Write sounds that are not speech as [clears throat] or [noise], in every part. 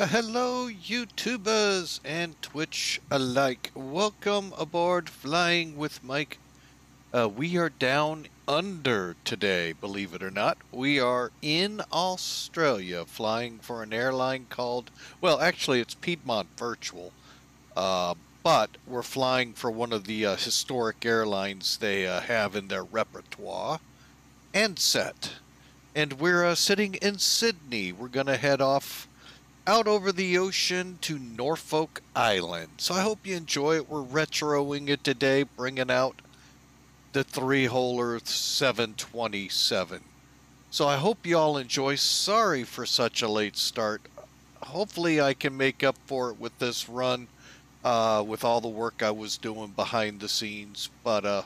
Uh, hello, YouTubers and Twitch alike. Welcome aboard Flying with Mike. Uh, we are down under today, believe it or not. We are in Australia flying for an airline called, well, actually, it's Piedmont Virtual. Uh, but we're flying for one of the uh, historic airlines they uh, have in their repertoire, Ansett. And we're uh, sitting in Sydney. We're going to head off out over the ocean to Norfolk Island. So I hope you enjoy it. We're retroing it today, bringing out the three holer 727. So I hope you all enjoy. Sorry for such a late start. Hopefully I can make up for it with this run, uh, with all the work I was doing behind the scenes. But, uh,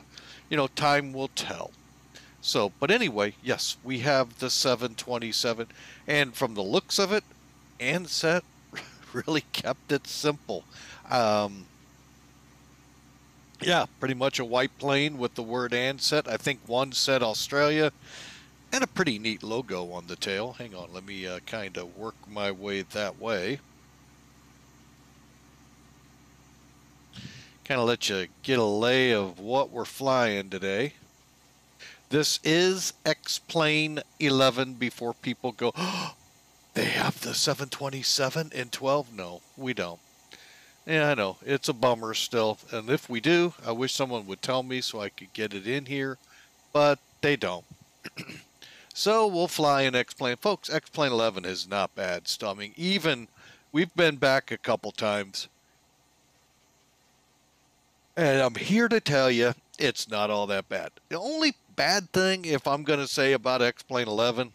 you know, time will tell. So, but anyway, yes, we have the 727. And from the looks of it, Ansett [laughs] really kept it simple. Um, yeah, pretty much a white plane with the word Ansett. I think one said Australia, and a pretty neat logo on the tail. Hang on, let me uh, kind of work my way that way. Kind of let you get a lay of what we're flying today. This is X-Plane 11 before people go, [gasps] oh, they have the 727 in 12? No, we don't. Yeah, I know. It's a bummer still. And if we do, I wish someone would tell me so I could get it in here. But they don't. [clears throat] so we'll fly in X-Plane. Folks, X-Plane 11 is not bad mean, even we've been back a couple times. And I'm here to tell you it's not all that bad. The only bad thing, if I'm going to say about X-Plane 11,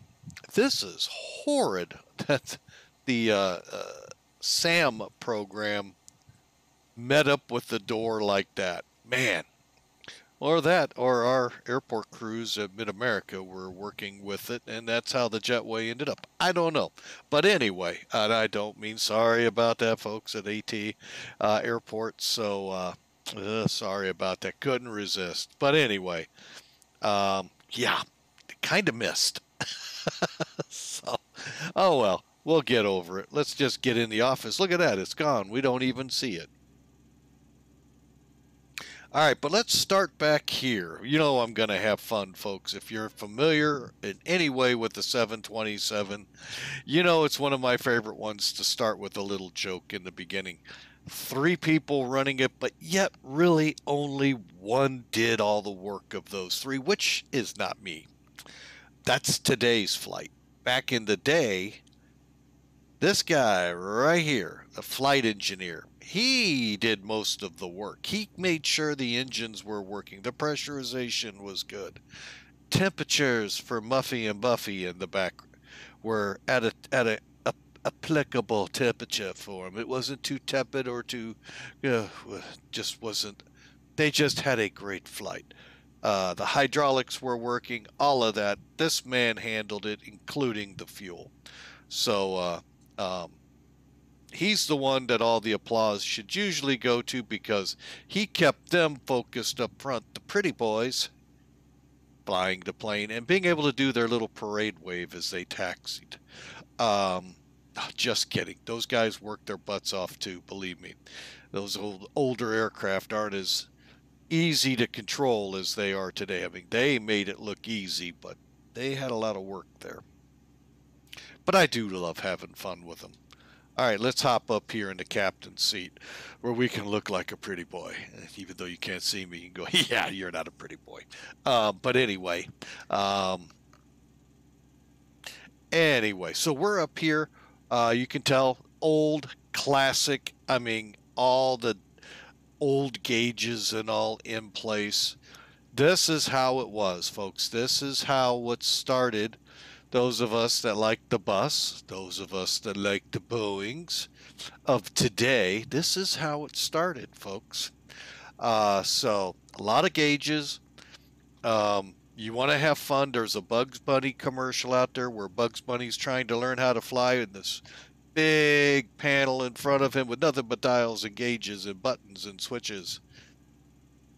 this is horrid [laughs] that the uh, uh, SAM program met up with the door like that. Man. Or that, or our airport crews at Mid America were working with it, and that's how the jetway ended up. I don't know. But anyway, and I don't mean sorry about that, folks at AT uh, Airport. So uh, uh, sorry about that. Couldn't resist. But anyway, um, yeah, kind of missed. [laughs] so, [laughs] oh well, we'll get over it. Let's just get in the office. Look at that, it's gone. We don't even see it. All right, but let's start back here. You know I'm going to have fun, folks. If you're familiar in any way with the 727, you know it's one of my favorite ones to start with a little joke in the beginning. Three people running it, but yet really only one did all the work of those three, which is not me. That's today's flight. Back in the day, this guy right here, the flight engineer, he did most of the work. He made sure the engines were working, the pressurization was good. Temperatures for Muffy and Buffy in the back were at a at a, a applicable temperature for him. It wasn't too tepid or too, uh, just wasn't. They just had a great flight. Uh, the hydraulics were working, all of that. This man handled it, including the fuel. So uh, um, he's the one that all the applause should usually go to because he kept them focused up front, the pretty boys flying the plane and being able to do their little parade wave as they taxied. Um, [laughs] just kidding. Those guys worked their butts off too, believe me. Those old, older aircraft aren't as easy to control as they are today. I mean, they made it look easy, but they had a lot of work there. But I do love having fun with them. All right, let's hop up here in the captain's seat where we can look like a pretty boy. Even though you can't see me, you can go, [laughs] yeah, you're not a pretty boy. Uh, but anyway, um, anyway, so we're up here. Uh, you can tell old, classic. I mean, all the old gauges and all in place. This is how it was, folks. This is how what started. Those of us that like the bus, those of us that like the Boeings of today, this is how it started, folks. Uh, so, a lot of gauges. Um, you want to have fun. There's a Bugs Bunny commercial out there where Bugs Bunny's trying to learn how to fly in this big panel in front of him with nothing but dials and gauges and buttons and switches.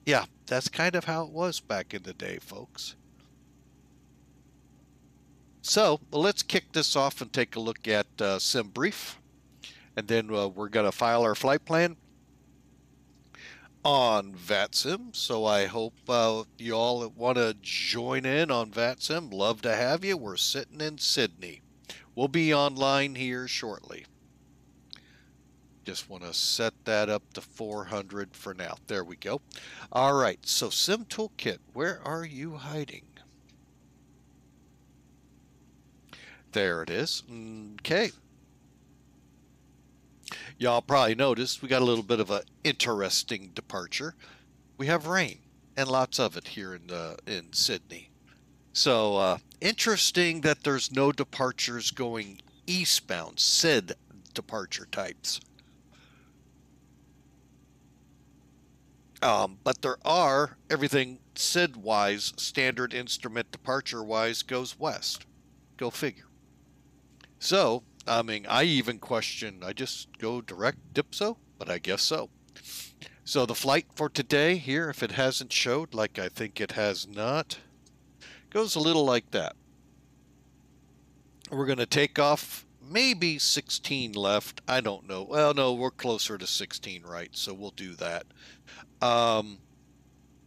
Yeah, that's kind of how it was back in the day, folks. So let's kick this off and take a look at uh, SimBrief. and then uh, we're going to file our flight plan on VATSIM. So I hope uh, you all want to join in on VATSIM. Love to have you. We're sitting in Sydney. We'll be online here shortly. Just want to set that up to 400 for now. There we go. All right, so Sim Toolkit, where are you hiding? There it is. Okay. Y'all probably noticed we got a little bit of an interesting departure. We have rain and lots of it here in uh, in Sydney. So uh, interesting that there's no departures going eastbound, SID departure types. Um, but there are everything SID wise, standard instrument departure wise, goes west. Go figure. So, I mean, I even question, I just go direct dipso, but I guess so. So the flight for today here, if it hasn't showed, like I think it has not, goes a little like that. We're going to take off maybe 16 left. I don't know. Well, no, we're closer to 16 right, so we'll do that. Um,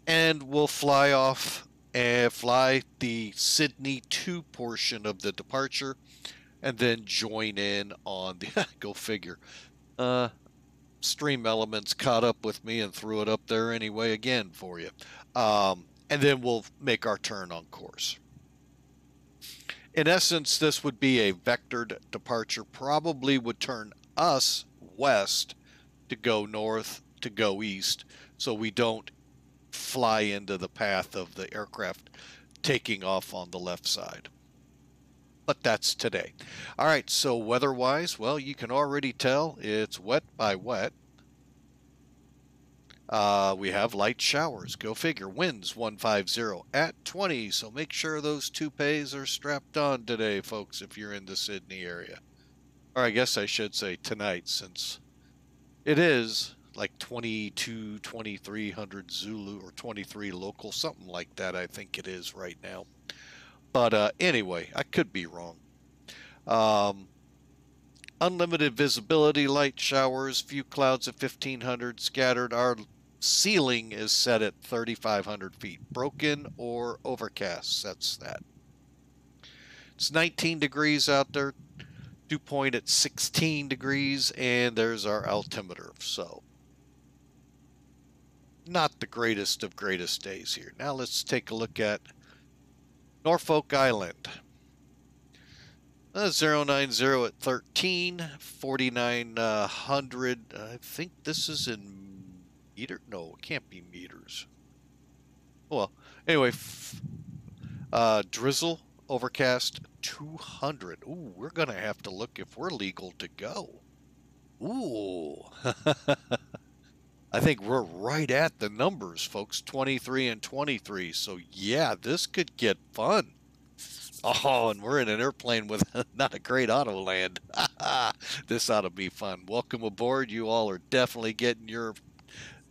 and we'll fly off and fly the Sydney 2 portion of the departure and then join in on the [laughs] go figure. Uh, Stream Elements caught up with me and threw it up there anyway again for you. Um, and then we'll make our turn on course. In essence, this would be a vectored departure, probably would turn us west to go north to go east so we don't fly into the path of the aircraft taking off on the left side. But that's today. All right, so weather wise, well, you can already tell it's wet by wet. Uh, we have light showers. Go figure. Winds 150 at 20. So make sure those toupees are strapped on today, folks, if you're in the Sydney area. Or I guess I should say tonight, since it is like 22, 2300 Zulu or 23 local, something like that, I think it is right now. But uh, anyway, I could be wrong. Um, unlimited visibility, light showers, few clouds at 1500 scattered. Our ceiling is set at 3500 feet. Broken or overcast, that's that. It's 19 degrees out there, dew point at 16 degrees, and there's our altimeter. So not the greatest of greatest days here. Now let's take a look at Norfolk Island. Uh, 090 at 13, 4900. Uh, I think this is in meter. No, it can't be meters. Well, anyway, uh, drizzle, overcast, 200. Ooh, we're going to have to look if we're legal to go. Ooh. [laughs] I think we're right at the numbers, folks 23 and 23. So, yeah, this could get fun. Oh, and we're in an airplane with [laughs] not a great auto land. [laughs] this ought to be fun. Welcome aboard. You all are definitely getting your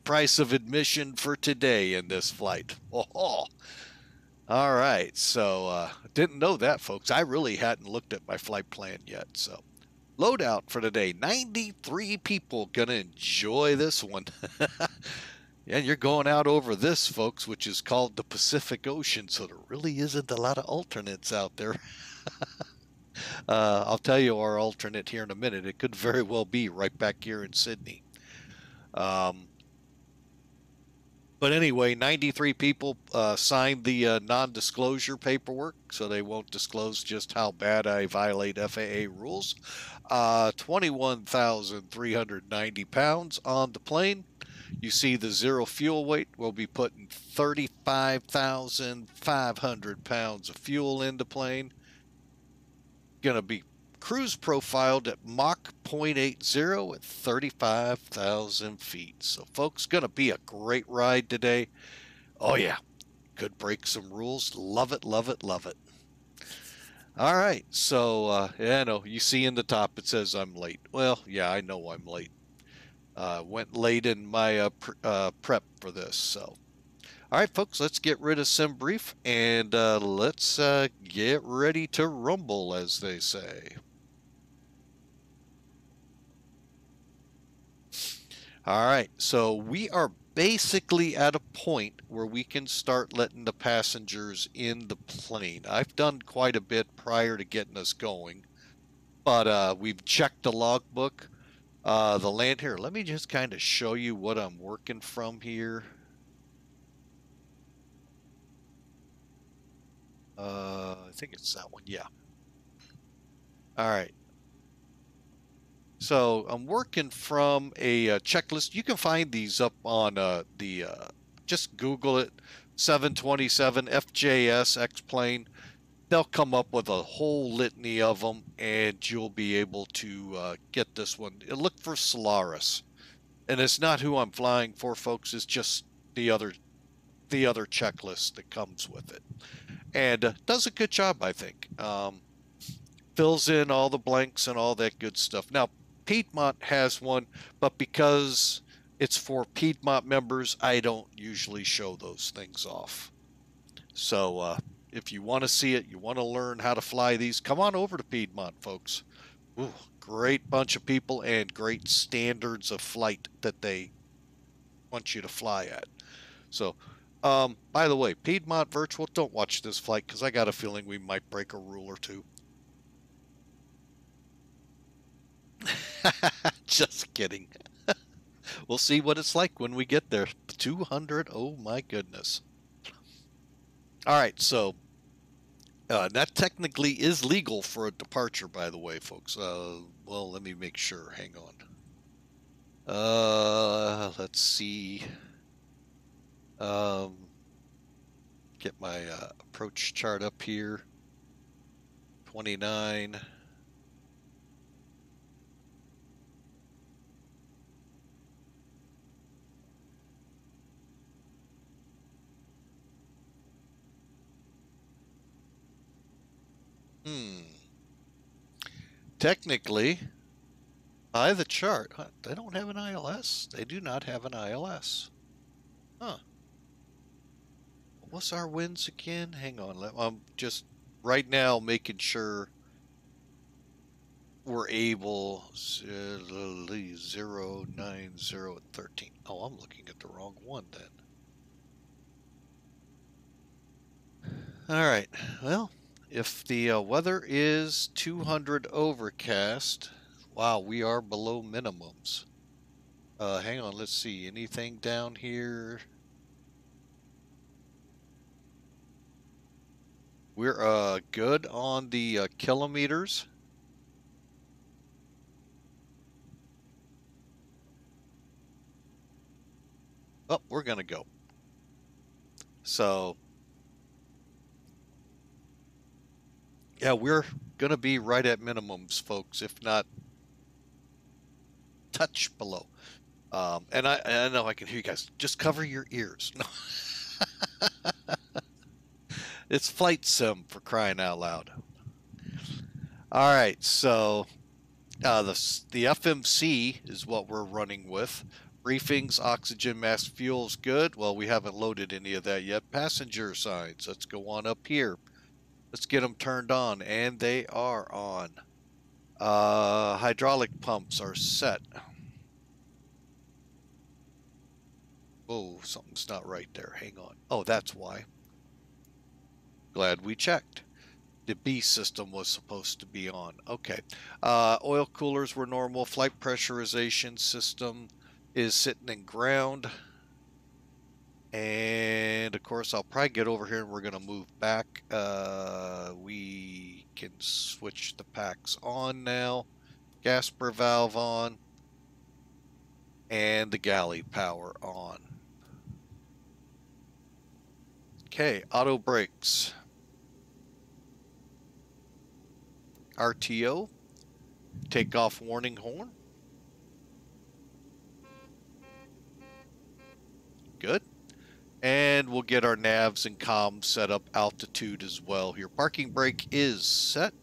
price of admission for today in this flight. Oh, [laughs] all right. So, uh, didn't know that, folks. I really hadn't looked at my flight plan yet. So, loadout for today 93 people gonna enjoy this one [laughs] and you're going out over this folks which is called the pacific ocean so there really isn't a lot of alternates out there [laughs] uh, i'll tell you our alternate here in a minute it could very well be right back here in sydney um, but anyway, 93 people uh, signed the uh, non disclosure paperwork, so they won't disclose just how bad I violate FAA rules. Uh, 21,390 pounds on the plane. You see the zero fuel weight. We'll be putting 35,500 pounds of fuel in the plane. Going to be cruise profiled at Mach 0.80 at 35,000 feet. So, folks, going to be a great ride today. Oh, yeah. Could break some rules. Love it, love it, love it. All right. So, uh, yeah. You see in the top it says I'm late. Well, yeah, I know I'm late. Uh, went late in my uh, pr uh, prep for this. So, all right, folks, let's get rid of SimBrief and uh, let's uh, get ready to rumble, as they say. All right, so we are basically at a point where we can start letting the passengers in the plane. I've done quite a bit prior to getting us going, but uh, we've checked the logbook. Uh, the land here, let me just kind of show you what I'm working from here. Uh, I think it's that one, yeah. All right. So I'm working from a, uh, checklist. You can find these up on uh, the, uh, just Google it, 727 FJS X-Plane. They'll come up with a whole litany of them, and you'll be able to uh, get this one. Look for Solaris, and it's not who I'm flying for, folks. It's just the other, the other checklist that comes with it, and uh, does a good job, I think. Um, fills in all the blanks and all that good stuff. Now, Piedmont has one, but because it's for Piedmont members, I don't usually show those things off. So uh, if you want to see it, you want to learn how to fly these, come on over to Piedmont, folks. Ooh, great bunch of people and great standards of flight that they want you to fly at. So, um, by the way, Piedmont Virtual, don't watch this flight because I got a feeling we might break a rule or two. [laughs] Just kidding. [laughs] we'll see what it's like when we get there. 200, oh my goodness. All right, so uh, that technically is legal for a departure, by the way, folks. Uh, well, let me make sure. Hang on. Uh, let's see. Um, get my uh, approach chart up here. 29. Hmm. Technically, by the chart, they don't have an ILS. They do not have an ILS. Huh. What's our winds again? Hang on. I'm just right now making sure we're able zero nine zero thirteen. Oh, I'm looking at the wrong one then. All right. Well, if the uh, weather is 200 overcast, wow, we are below minimums. Uh, hang on, let's see. Anything down here? We're uh, good on the uh, kilometers. Oh, we're going to go. So yeah, we're going to be right at minimums, folks, if not touch below. Um, and I, I know I can hear you guys. Just cover your ears. [laughs] it's flight sim for crying out loud. All right, so uh, the the FMC is what we're running with. Briefings, oxygen, mask, fuel's good. Well, we haven't loaded any of that yet. Passenger signs. Let's go on up here. Let's get them turned on, and they are on. Uh, hydraulic pumps are set. Oh, something's not right there. Hang on. Oh, that's why. Glad we checked. The B system was supposed to be on. Okay. Uh, oil coolers were normal. Flight pressurization system is sitting in ground. And of course, I'll probably get over here and we're going to move back. Uh, we can switch the packs on now. Gasper valve on. And the galley power on. Okay, auto brakes. RTO. Takeoff warning horn. Good. And we'll get our navs and comms set up altitude as well here. Parking brake is set.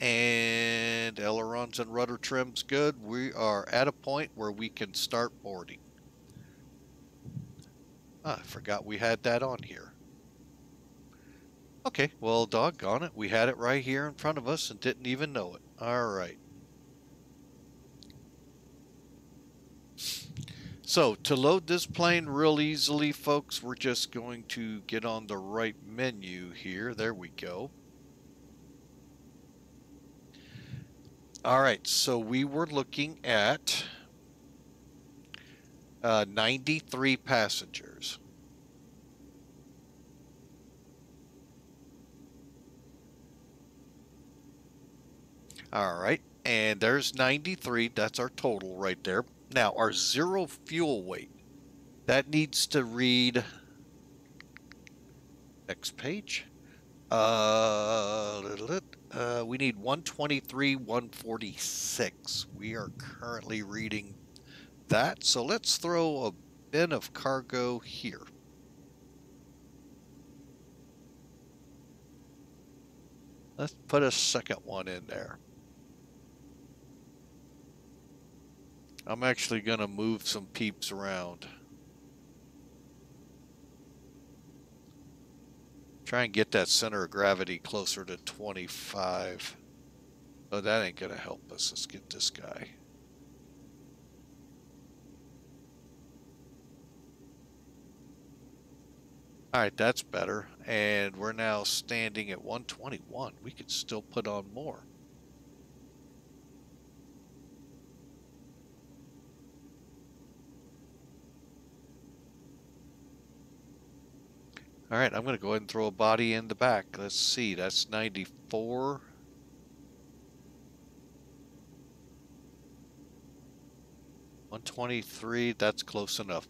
And ailerons and rudder trims good. We are at a point where we can start boarding. Ah, I forgot we had that on here. Okay, well, doggone it. We had it right here in front of us and didn't even know it. All right. So to load this plane real easily, folks, we're just going to get on the right menu here. There we go. All right, so we were looking at uh, 93 passengers. All right, and there's 93. That's our total right there. Now, our zero fuel weight, that needs to read, next page. Uh, uh, we need 123, 146. We are currently reading that. So let's throw a bin of cargo here. Let's put a second one in there. I'm actually going to move some peeps around. Try and get that center of gravity closer to 25. Oh, that ain't going to help us. Let's get this guy. All right, that's better. And we're now standing at 121. We could still put on more. All right, I'm going to go ahead and throw a body in the back. Let's see, that's 94. One twenty-three. That's close enough.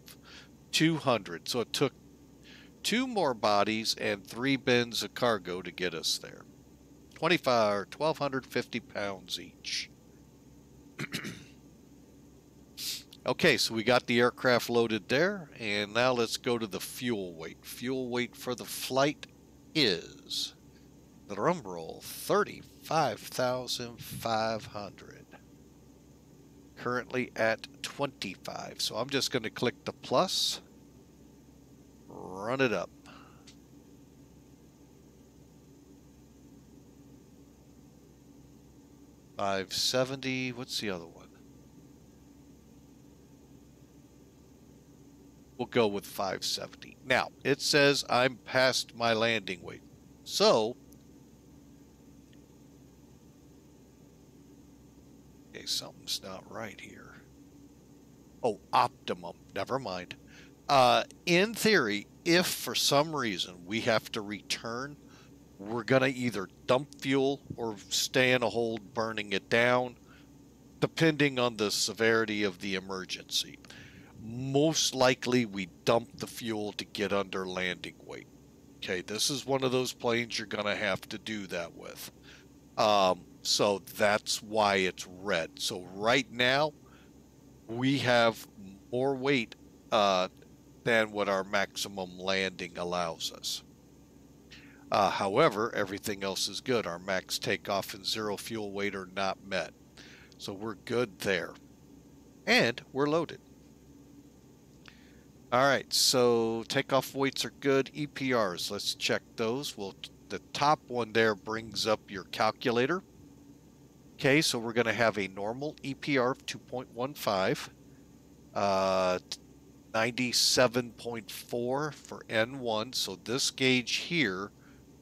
Two hundred. So it took two more bodies and three bins of cargo to get us there. Twenty-five or twelve hundred fifty pounds each. [clears throat] Okay, so we got the aircraft loaded there, and now let's go to the fuel weight. Fuel weight for the flight is, the drum roll, 35,500. Currently at 25, so I'm just going to click the plus, run it up. Five seventy. What's the other one? We'll go with 570. Now, it says I'm past my landing weight. So, okay, something's not right here. Oh, optimum. Never mind. Uh, in theory, if for some reason we have to return, we're going to either dump fuel or stay in a hold burning it down, depending on the severity of the emergency most likely we dump the fuel to get under landing weight. Okay, this is one of those planes you're going to have to do that with. Um, so that's why it's red. So right now, we have more weight uh, than what our maximum landing allows us. Uh, however, everything else is good. Our max takeoff and zero fuel weight are not met. So we're good there. And we're loaded. All right, so takeoff weights are good. EPRs, let's check those. Well, the top one there brings up your calculator. Okay, so we're going to have a normal EPR of 2.15, uh, 97.4 for N1. So this gauge here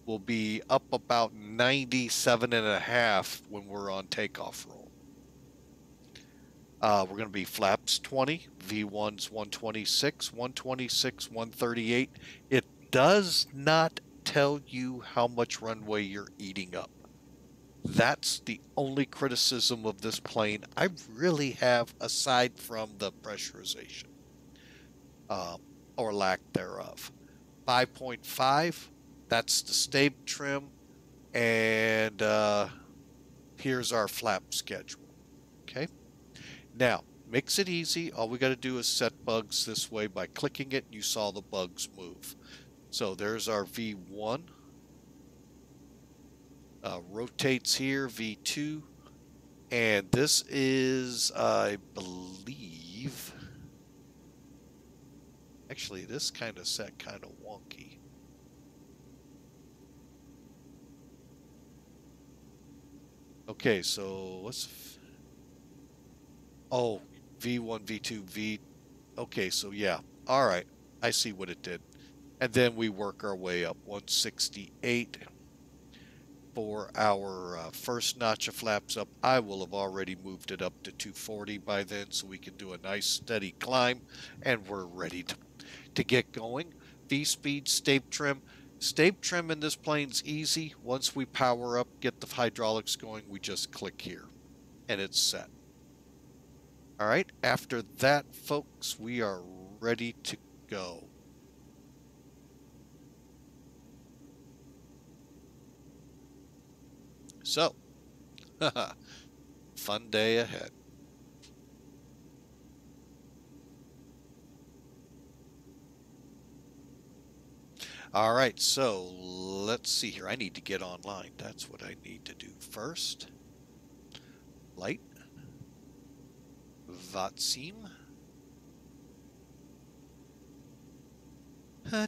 will be up about 97 and a half when we're on takeoff roll. Uh, we're going to be flaps 20, V1's 126, 126, 138. It does not tell you how much runway you're eating up. That's the only criticism of this plane I really have aside from the pressurization um, or lack thereof. 5.5, that's the stab trim, and uh, here's our flap schedule. Okay. Now, makes it easy. All we got to do is set bugs this way by clicking it. You saw the bugs move. So there's our V1. Uh, rotates here, V2. And this is, I believe, actually this kind of set kind of wonky. Okay, so let's Oh, V1, V2, V. Okay, so yeah. All right. I see what it did. And then we work our way up 168 for our uh, first notch of flaps up. I will have already moved it up to 240 by then so we can do a nice steady climb and we're ready to, to get going. V-speed, stab trim. Stab trim in this plane's easy. Once we power up, get the hydraulics going, we just click here and it's set. All right, after that, folks, we are ready to go. So, [laughs] fun day ahead. All right, so let's see here. I need to get online. That's what I need to do first. Light. Vatsim.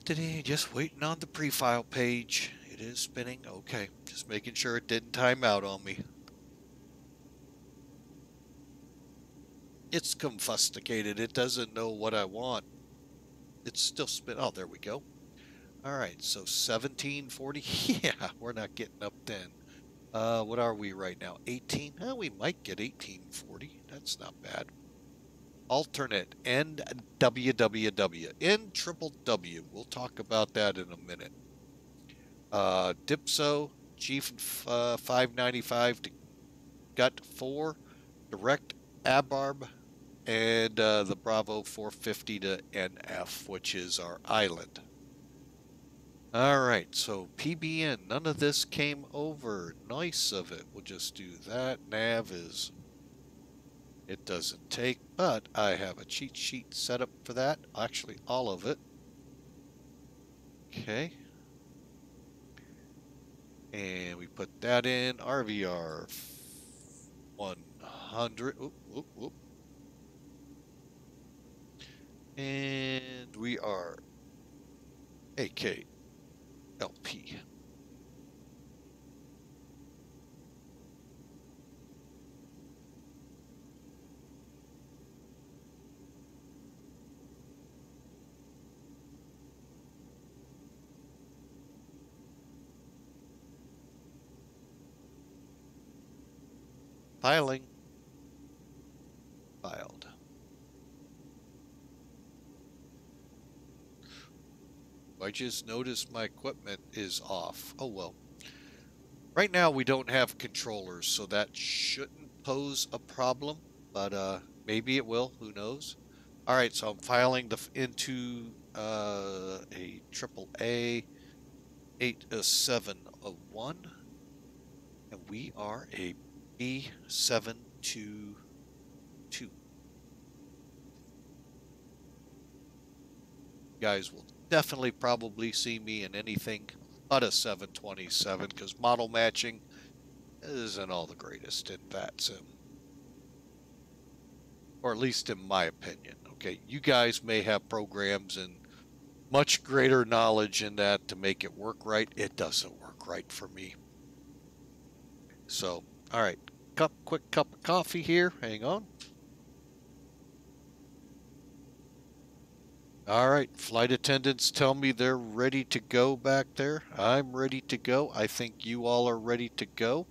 Today, just waiting on the pre-file page. It is spinning. Okay, just making sure it didn't time out on me. It's confusticated. It doesn't know what I want. It's still spin. Oh, there we go. All right, so 1740. [laughs] yeah, we're not getting up then. Uh, what are we right now? 18? Well, we might get 1840. That's not bad. Alternate NWWW. N triple W. We'll talk about that in a minute. Uh, Dipso G uh, 595 to Gut 4. Direct Abarb. And uh, the Bravo 450 to NF, which is our island. All right, so PBN, none of this came over. Nice of it. We'll just do that. Nav is, it doesn't take, but I have a cheat sheet set up for that. Actually, all of it. Okay. And we put that in. RVR 100. Oop, oop, oop. And we are AK LP. Filing. Filed. I just noticed my equipment is off. Oh well. Right now we don't have controllers, so that shouldn't pose a problem, but uh, maybe it will. Who knows? All right, so I'm filing the into uh, a triple A eight seven one, and we are a B seven two two. Guys will definitely probably see me in anything but a 727 because model matching isn't all the greatest in that sim. Or at least in my opinion. Okay, you guys may have programs and much greater knowledge in that to make it work right. It doesn't work right for me. So, all right, cup, quick cup of coffee here. Hang on. All right, flight attendants tell me they're ready to go back there. I'm ready to go. I think you all are ready to go.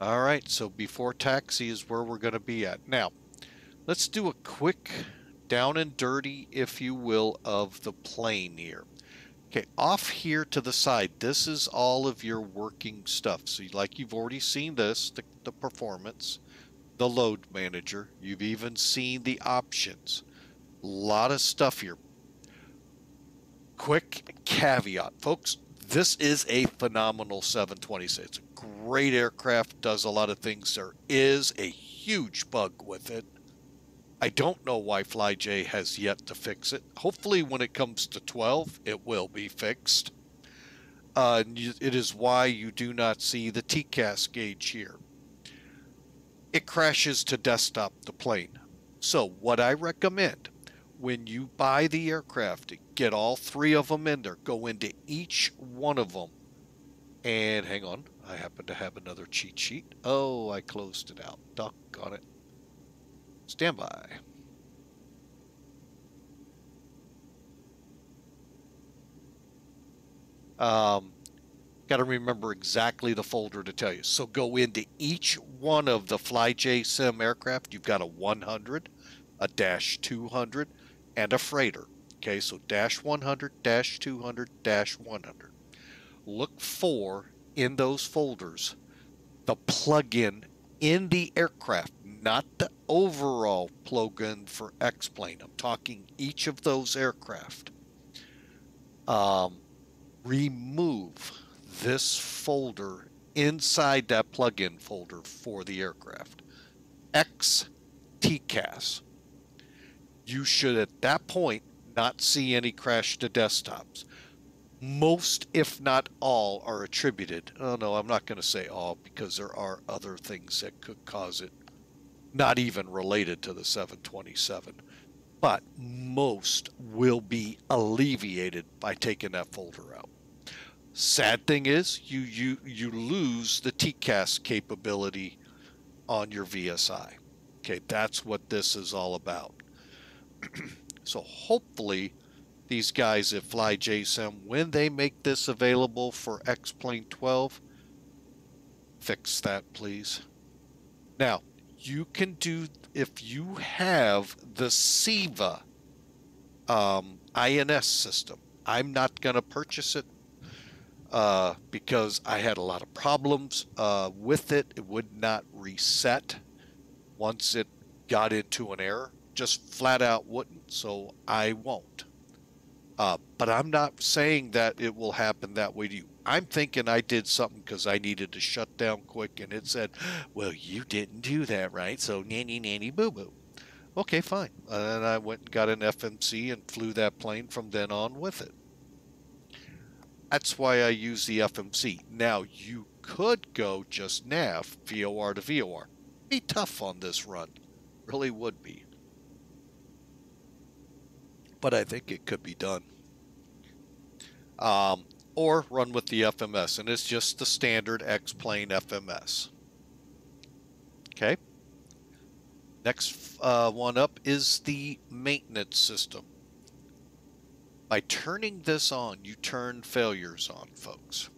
All right, so before taxi is where we're going to be at. Now, let's do a quick down and dirty, if you will, of the plane here. Okay, off here to the side, this is all of your working stuff. So like you've already seen this, the, the performance, the load manager. You've even seen the options A lot of stuff here. Quick caveat, folks. This is a phenomenal 726. It's a great aircraft, does a lot of things. There is a huge bug with it. I don't know why FlyJ has yet to fix it. Hopefully, when it comes to 12, it will be fixed. Uh, it is why you do not see the TCAS gauge here. It crashes to desktop the plane. So, what I recommend when you buy the aircraft, get all three of them in there, go into each one of them, and hang on, I happen to have another cheat sheet. Oh, I closed it out. Duck on it. Stand by. Um, got to remember exactly the folder to tell you. So go into each one of the FlyJSim aircraft. You've got a 100, a dash 200, and a freighter. Okay, so dash 100, dash 200, dash 100. Look for in those folders the plug-in in the aircraft not the overall plugin for X-Plane. I'm talking each of those aircraft. Um, remove this folder inside that plugin folder for the aircraft. X TCAS. You should at that point not see any crash to desktops. Most, if not all, are attributed. Oh no, I'm not going to say all because there are other things that could cause it, not even related to the 727. But most will be alleviated by taking that folder out. Sad thing is, you you you lose the TCAS capability on your VSI. Okay, that's what this is all about. [clears throat] so hopefully, these guys at FlyJSim, when they make this available for X-Plane 12, fix that, please. Now, you can do if you have the CIVA um, INS system. I'm not going to purchase it uh, because I had a lot of problems uh, with it. It would not reset once it got into an error. Just flat out wouldn't, so I won't. Uh, but I'm not saying that it will happen that way to you. I'm thinking I did something because I needed to shut down quick, and it said, "Well, you didn't do that right, so nanny nanny boo boo." Okay, fine. And I went and got an FMC and flew that plane from then on with it. That's why I use the FMC. Now, you could go just nav, VOR to VOR. Be tough on this run. Really would be. But I think it could be done. Um, or run with the FMS, and it's just the standard X-plane FMS. Okay. Next uh, one up is the maintenance system. By turning this on, you turn failures on, folks.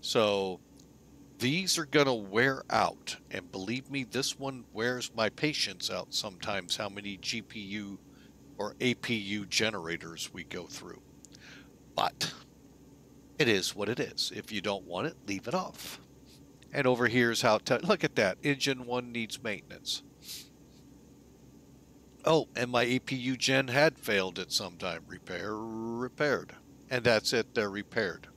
So these are going to wear out. And believe me, this one wears my patience out sometimes, how many GPU or APU generators we go through. But it is what it is. If you don't want it, leave it off. And over here is how, look at that, engine one needs maintenance. Oh, and my APU gen had failed at some time. Repair, repaired. And that's it, they're repaired.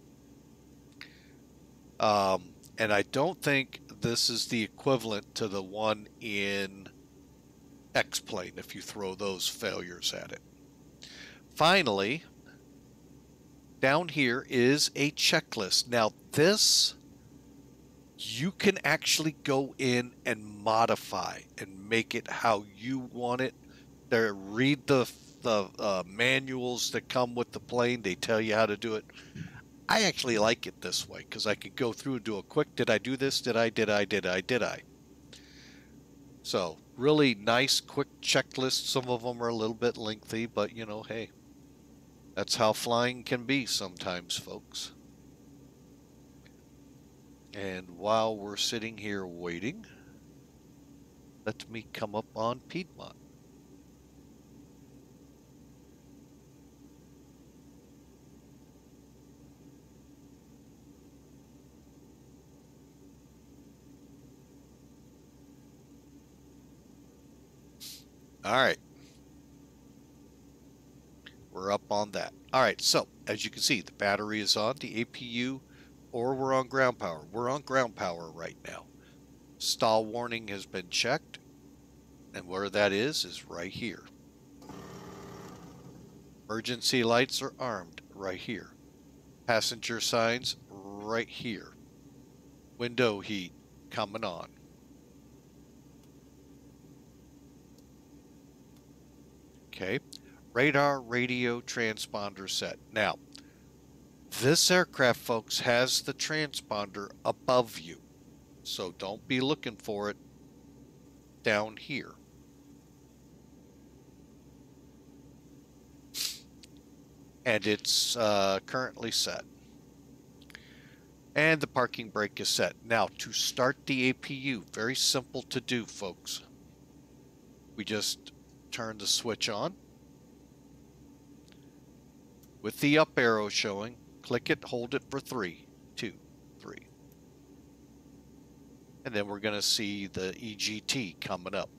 Um, and I don't think this is the equivalent to the one in X-Plane if you throw those failures at it. Finally, down here is a checklist. Now this, you can actually go in and modify and make it how you want it there read the the uh, manuals that come with the plane. They tell you how to do it. I actually like it this way because I could go through and do a quick. Did I do this? Did I? Did I? Did I? Did I? So really nice, quick checklist. Some of them are a little bit lengthy, but you know, hey, that's how flying can be sometimes, folks. And while we're sitting here waiting, let me come up on Piedmont. All right. We're up on that. All right, so as you can see, the battery is on the APU or we're on ground power. We're on ground power right now. Stall warning has been checked, and where that is is right here. Emergency lights are armed right here. Passenger signs right here. Window heat coming on. Okay, radar radio transponder set. Now, this aircraft, folks, has the transponder above you. So don't be looking for it down here. And it's uh, currently set. And the parking brake is set. Now, to start the APU, very simple to do, folks. We just turn the switch on. With the up arrow showing, click it, hold it for three, two, three. And then we're going to see the EGT coming up.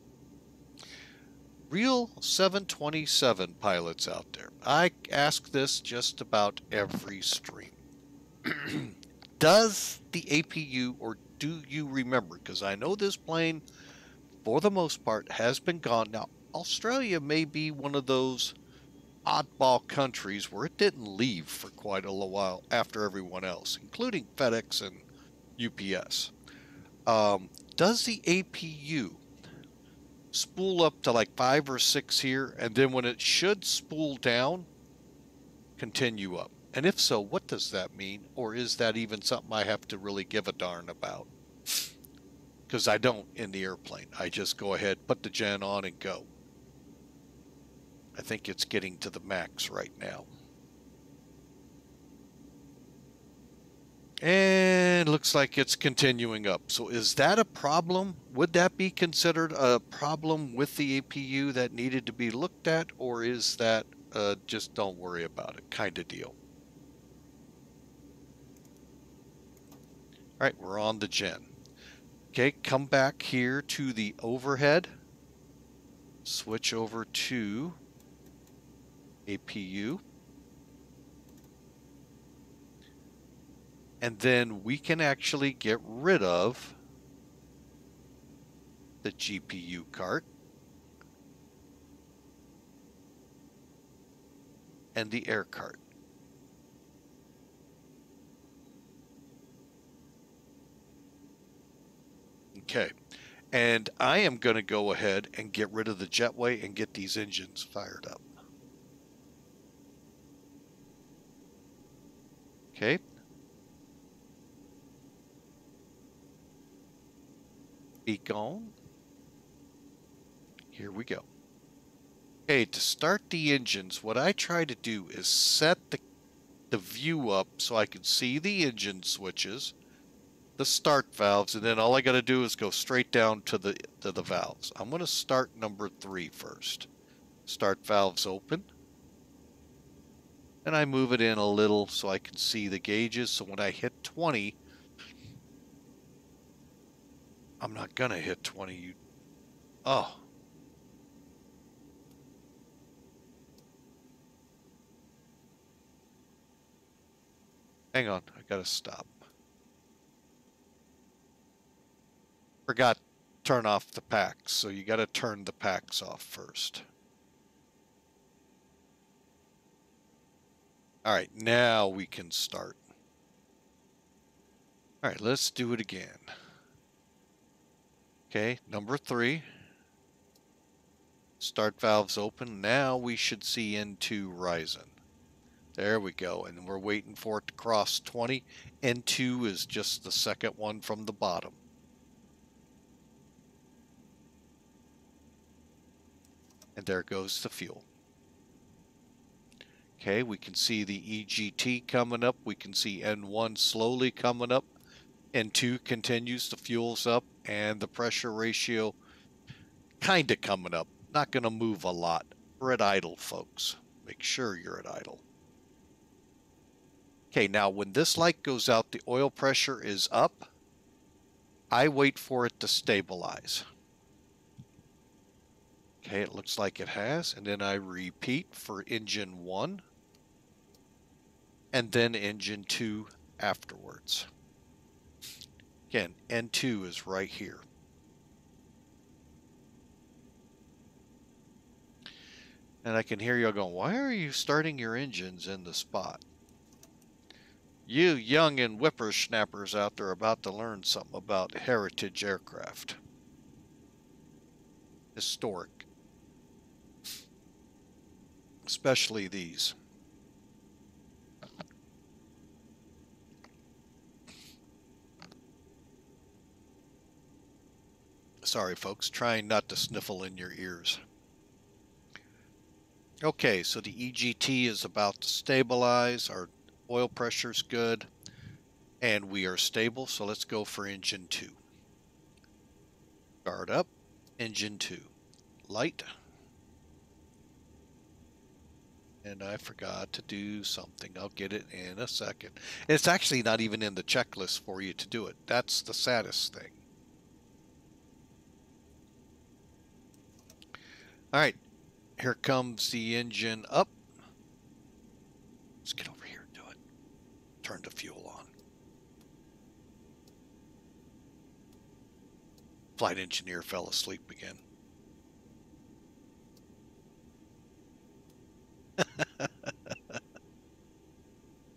Real 727 pilots out there. I ask this just about every stream. [clears throat] Does the APU, or do you remember? Because I know this plane, for the most part, has been gone. Now, Australia may be one of those oddball countries where it didn't leave for quite a little while after everyone else, including FedEx and UPS. Um, does the APU spool up to like five or six here, and then when it should spool down, continue up? And if so, what does that mean? Or is that even something I have to really give a darn about? Because I don't in the airplane. I just go ahead, put the gen on, and go. I think it's getting to the max right now. And looks like it's continuing up. So is that a problem? Would that be considered a problem with the APU that needed to be looked at? Or is that uh, just don't worry about it kind of deal? All right, we're on the gen. Okay, come back here to the overhead. Switch over to APU. And then we can actually get rid of the GPU cart and the air cart. Okay. And I am going to go ahead and get rid of the jetway and get these engines fired up. Okay. Be gone. Here we go. Okay, to start the engines, what I try to do is set the, the view up so I can see the engine switches, the start valves, and then all I got to do is go straight down to the, to the valves. I'm going to start number three first. Start valves open and I move it in a little so I can see the gauges. So when I hit 20, I'm not to hit 20. You, oh. Hang on, I got to stop. Forgot turn off the packs, so you got to turn the packs off first. All right, now we can start. All right, let's do it again. Okay, number three. Start valves open. Now we should see N2 rising. There we go. And we're waiting for it to cross 20. N2 is just the second one from the bottom. And there goes the fuel. Okay, we can see the EGT coming up. We can see N1 slowly coming up. N2 continues, the fuel's up, and the pressure ratio kind of coming up. Not going to move a lot. We're at idle, folks. Make sure you're at idle. Okay, now when this light goes out, the oil pressure is up. I wait for it to stabilize. Okay, it looks like it has. And then I repeat for engine 1 and then engine 2 afterwards. Again, N2 is right here. And I can hear y'all going, why are you starting your engines in the spot? You young and whippersnappers out there about to learn something about heritage aircraft. Historic. Especially these. Sorry, folks, trying not to sniffle in your ears. Okay, so the EGT is about to stabilize. Our oil pressure is good. And we are stable, so let's go for engine 2. Start up, engine 2. Light. And I forgot to do something. I'll get it in a second. It's actually not even in the checklist for you to do it. That's the saddest thing. All right, here comes the engine up. Let's get over here and do it. Turn the fuel on. Flight engineer fell asleep again. [laughs]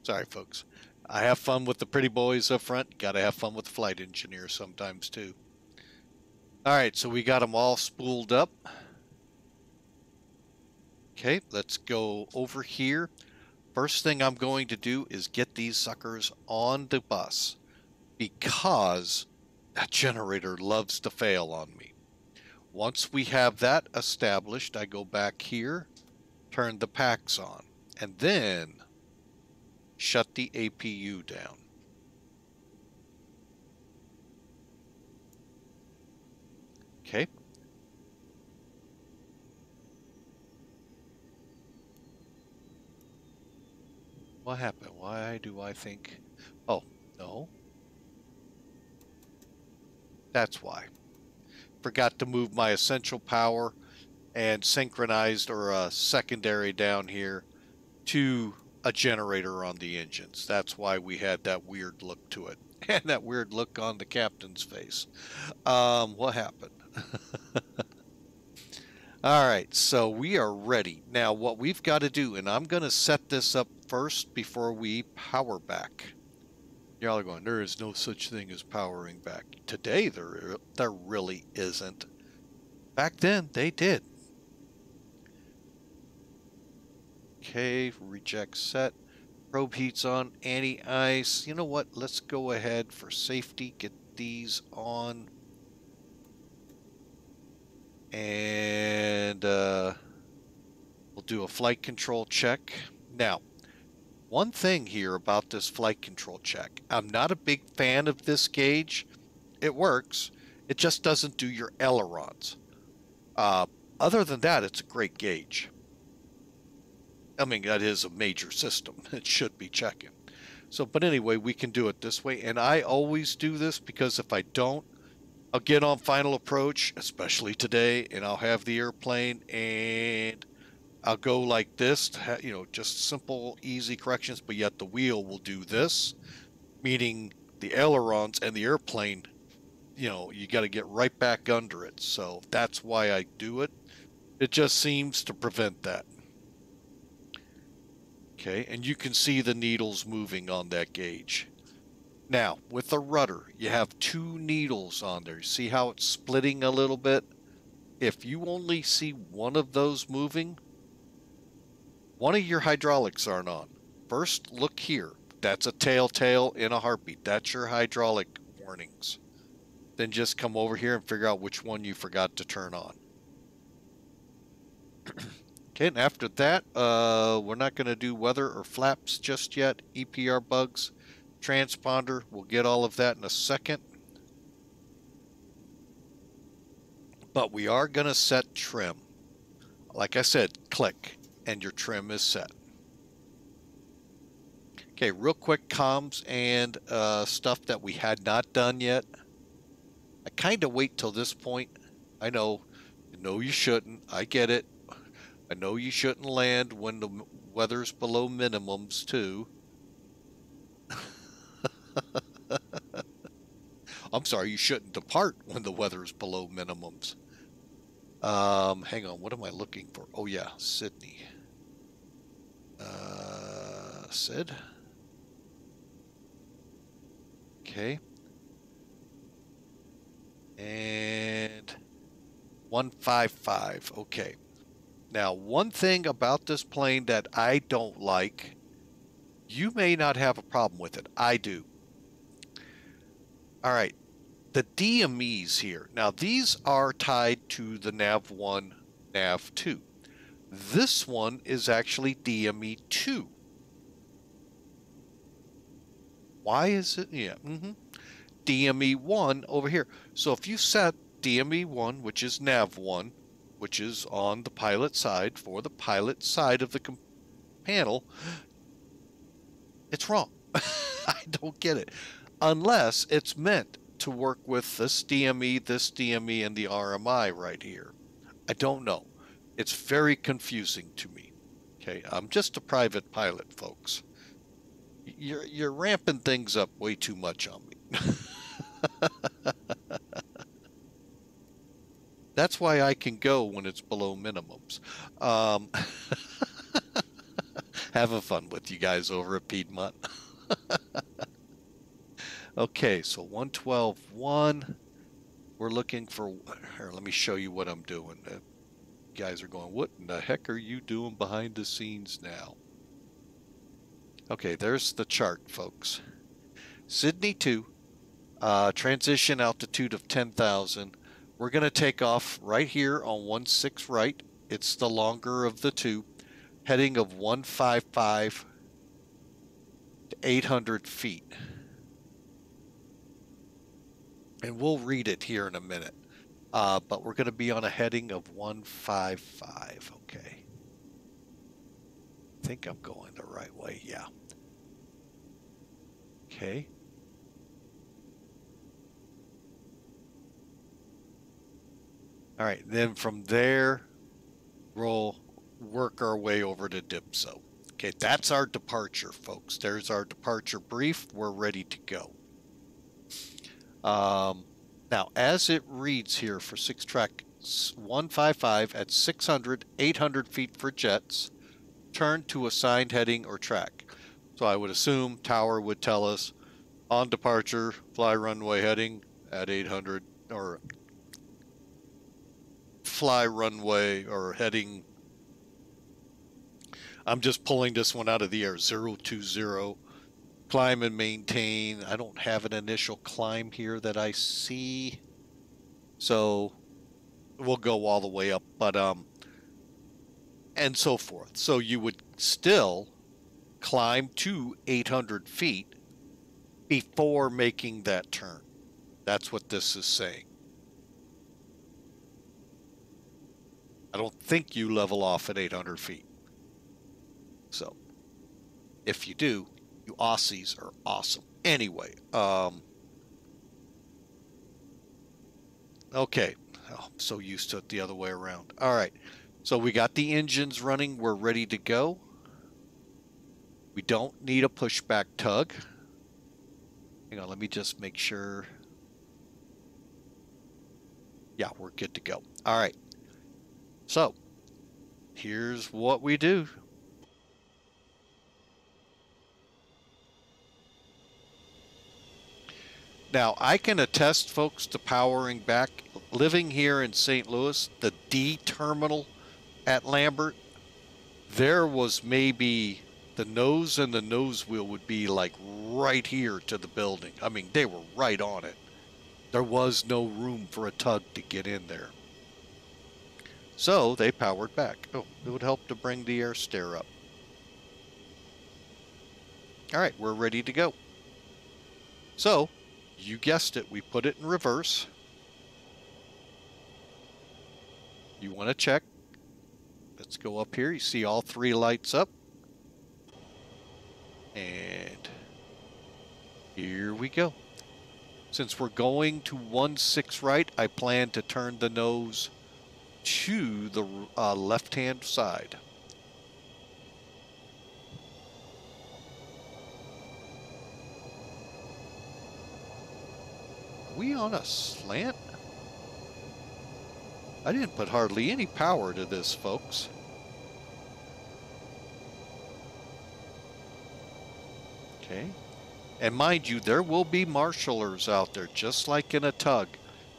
Sorry, folks. I have fun with the pretty boys up front. Got to have fun with the flight engineer sometimes, too. All right, so we got them all spooled up. Okay, let's go over here. First thing I'm going to do is get these suckers on the bus because that generator loves to fail on me. Once we have that established, I go back here turn the packs on, and then shut the APU down. Okay. What happened? Why do I think... Oh, no. That's why. Forgot to move my essential power and synchronized or a secondary down here to a generator on the engines. That's why we had that weird look to it [laughs] and that weird look on the captain's face. Um, what happened? [laughs] All right, so we are ready. Now, what we've got to do, and I'm going to set this up first before we power back. Y'all are going, there is no such thing as powering back. Today, there, there really isn't. Back then, they did. Okay, reject set. Probe heats on, anti-ice. You know what? Let's go ahead for safety. Get these on. And uh, we'll do a flight control check. Now, one thing here about this flight control check. I'm not a big fan of this gauge. It works. It just doesn't do your ailerons. Uh, other than that, it's a great gauge. I mean, that is a major system. [laughs] It should be checking. So, but anyway, we can do it this way. And I always do this because if I don't, I'll get on final approach, especially today, and I'll have the airplane and I'll go like this, you know, just simple, easy corrections, but yet the wheel will do this, meaning the ailerons and the airplane, you know, you got to get right back under it. So that's why I do it. It just seems to prevent that. Okay, and you can see the needles moving on that gauge. Now, with the rudder, you have two needles on there. See how it's splitting a little bit? If you only see one of those moving, one of your hydraulics aren't on. First, look here. That's a telltale in a heartbeat. That's your hydraulic warnings. Then just come over here and figure out which one you forgot to turn on. [clears throat] Okay, and after that, uh, we're not going to do weather or flaps just yet. EPR bugs, transponder, we'll get all of that in a second. But we are going to set trim. Like I said, click, and your trim is set. Okay, real quick comms and uh, stuff that we had not done yet. I kind of wait till this point. I know, no, you shouldn't. I get it. I know you shouldn't land when the weather's below minimums, too. [laughs] I'm sorry, you shouldn't depart when the weather is below minimums. Um, hang on, what am I looking for? Oh, yeah, Sydney. Uh, Sid? Okay. And 155, okay. Now, one thing about this plane that I don't like, you may not have a problem with it. I do. All right. The DMEs here. Now, these are tied to the NAV1, NAV2. This one is actually DME 2. Why is it? Yeah. Mm-hmm. DME 1 over here. So if you set DME 1, which is nav 1, which is on the pilot side for the pilot side of the panel, it's wrong. [laughs] I don't get it. Unless it's meant to work with this DME, this DME, and the RMI right here. I don't know. It's very confusing to me. Okay, I'm just a private pilot, folks. You're, you're ramping things up way too much on me. [laughs] That's why I can go when it's below minimums. Um, [laughs] having fun with you guys over at Piedmont. [laughs] okay, so 112.1. We're looking for. Here, let me show you what I'm doing. Uh, guys are going, what in the heck are you doing behind the scenes now? Okay, there's the chart, folks. Sydney 2, uh, transition altitude of 10,000. We're going to take off right here on 1-6 right. It's the longer of the two. Heading of 155 to 800 feet. And we'll read it here in a minute. Uh, but we're going to be on a heading of 155. Okay. I think I'm going the right way. Yeah. Okay. All right, then from there, we'll work our way over to Dipso. Okay, that's our departure, folks. There's our departure brief. We're ready to go. Um, now, as it reads here for six track 155 at 600, 800 feet for jets, turn to assigned heading or track. So I would assume tower would tell us on departure, fly runway heading at 800 or fly runway or heading. I'm just pulling this one out of the air 020 climb and maintain. I don't have an initial climb here that I see. So we'll go all the way up, but um and so forth. So you would still climb to 800 feet before making that turn. That's what this is saying. I don't think you level off at 800 feet. So, if you do, you Aussies are awesome. Anyway, um, okay. Oh, I'm so used to it the other way around. All right. So we got the engines running. We're ready to go. We don't need a pushback tug. Hang on, let me just make sure. Yeah, we're good to go. All right. So, here's what we do. Now, I can attest, folks, to powering back. Living here in St. Louis, the D terminal at Lambert, there was maybe the nose and the nose wheel would be like right here to the building. I mean, they were right on it. There was no room for a tug to get in there. So they powered back. Oh, it would help to bring the air stair up. All right, we're ready to go. So you guessed it, we put it in reverse. You want to check. Let's go up here. You see all three lights up. And here we go. Since we're going to 1-6 right, I plan to turn the nose to the uh, left-hand side. We on a slant? I didn't put hardly any power to this, folks. Okay. And mind you, there will be marshalers out there, just like in a tug.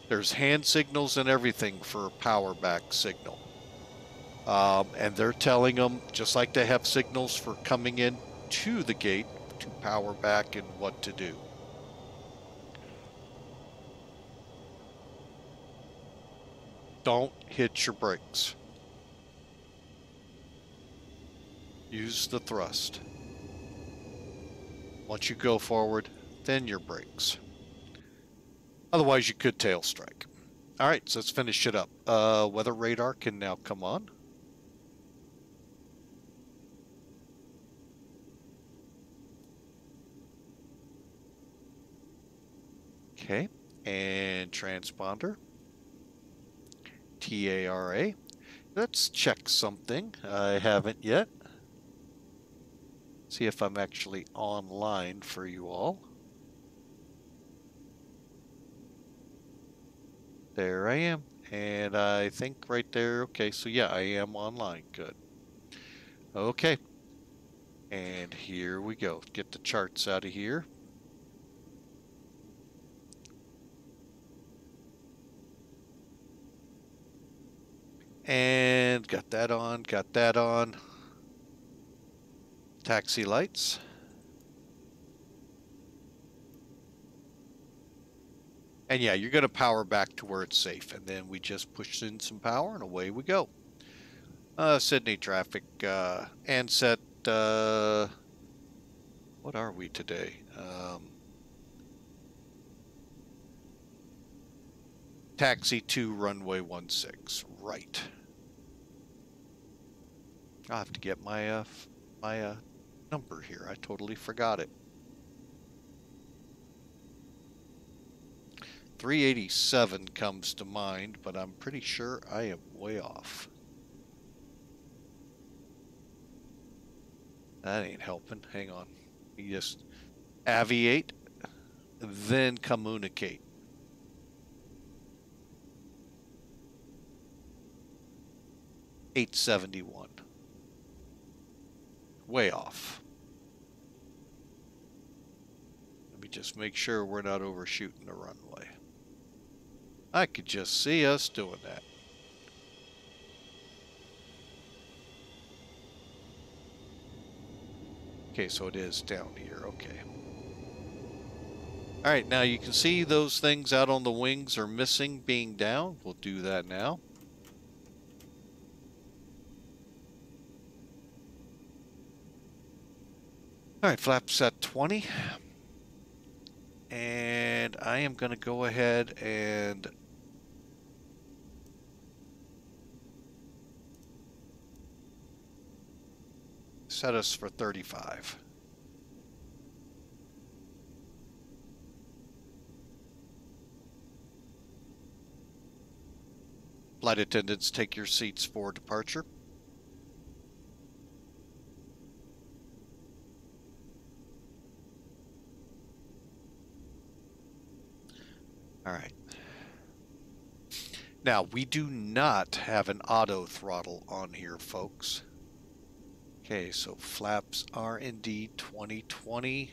There's hand signals and everything for a power back signal. Um, and they're telling them, just like they have signals for coming in to the gate, to power back and what to do. Don't hit your brakes. use the thrust. Once you go forward, then your brakes. Otherwise, you could tail strike. All right, so let's finish it up. Uh, weather radar can now come on. Okay, and transponder. TARA. Let's check something. I haven't yet. See if I'm actually online for you all. There I am. And I think right there, okay, so yeah, I am online. Good. Okay. And here we go. Get the charts out of here. And got that on, got that on. Taxi lights. And yeah, you're going to power back to where it's safe. And then we just push in some power and away we go. Uh, Sydney traffic, uh, Ansett, uh, what are we today? Um, taxi to runway 16, right. I'll have to get my uh, my uh, number here. I totally forgot it. 387 comes to mind, but I'm pretty sure I am way off. That ain't helping. Hang on. You just aviate, then communicate. Eight seventy one way off. Let me just make sure we're not overshooting the runway. I could just see us doing that. Okay, so it is down here. Okay. All right, now you can see those things out on the wings are missing being down. We'll do that now. All right, flaps set 20. And I am going to go ahead and set us for 35. Flight attendants, take your seats for departure. All right. Now, we do not have an auto throttle on here, folks. Okay, so flaps are indeed 2020.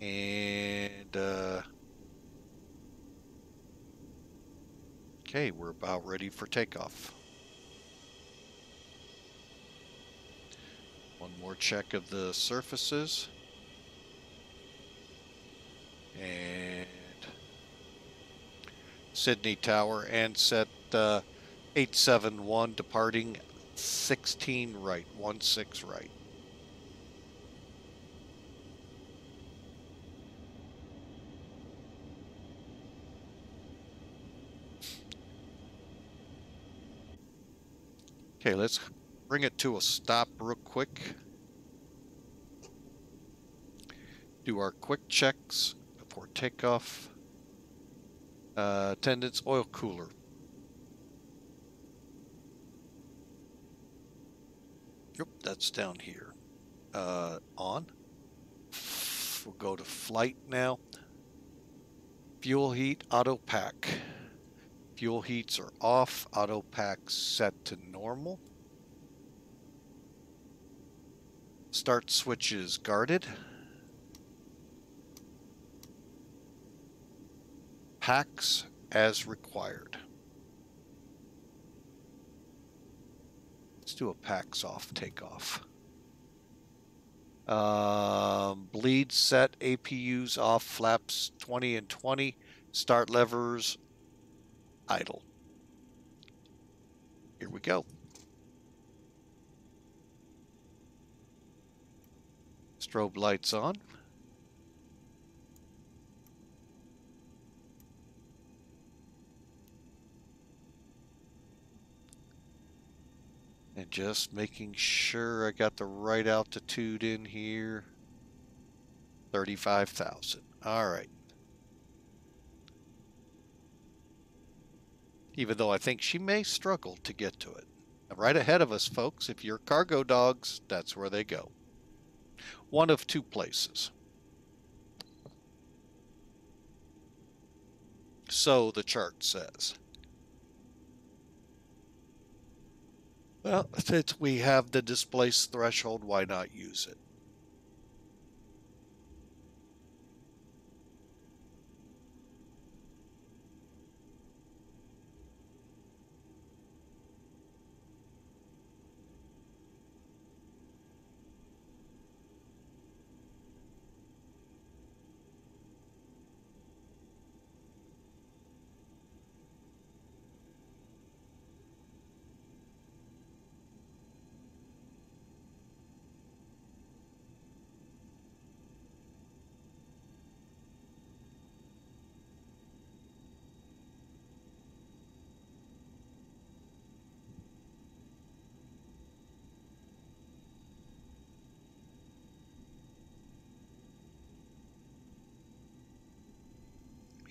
And, uh, okay, we're about ready for takeoff. One more check of the surfaces. And Sydney Tower, Ansett uh, 871 departing 16 right, 16 right. Okay, let's bring it to a stop real quick. Do our quick checks takeoff. Uh, attendance oil cooler. Yep, that's down here. Uh, on. We'll go to flight now. Fuel heat, auto pack. Fuel heats are off, auto pack set to normal. Start switches guarded. packs as required. Let's do a packs off takeoff. Um, bleed set APUs off flaps 20 and 20. Start levers idle. Here we go. Strobe lights on. And just making sure I got the right altitude in here. 35,000. All right. Even though I think she may struggle to get to it. Right ahead of us, folks, if you're cargo dogs, that's where they go. One of two places. So the chart says. Well, since we have the displaced threshold, why not use it?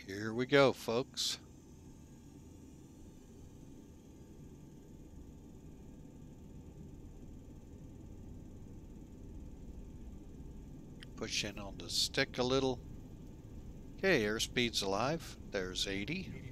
Here we go, folks. Push in on the stick a little. Okay, airspeed's alive. There's 80.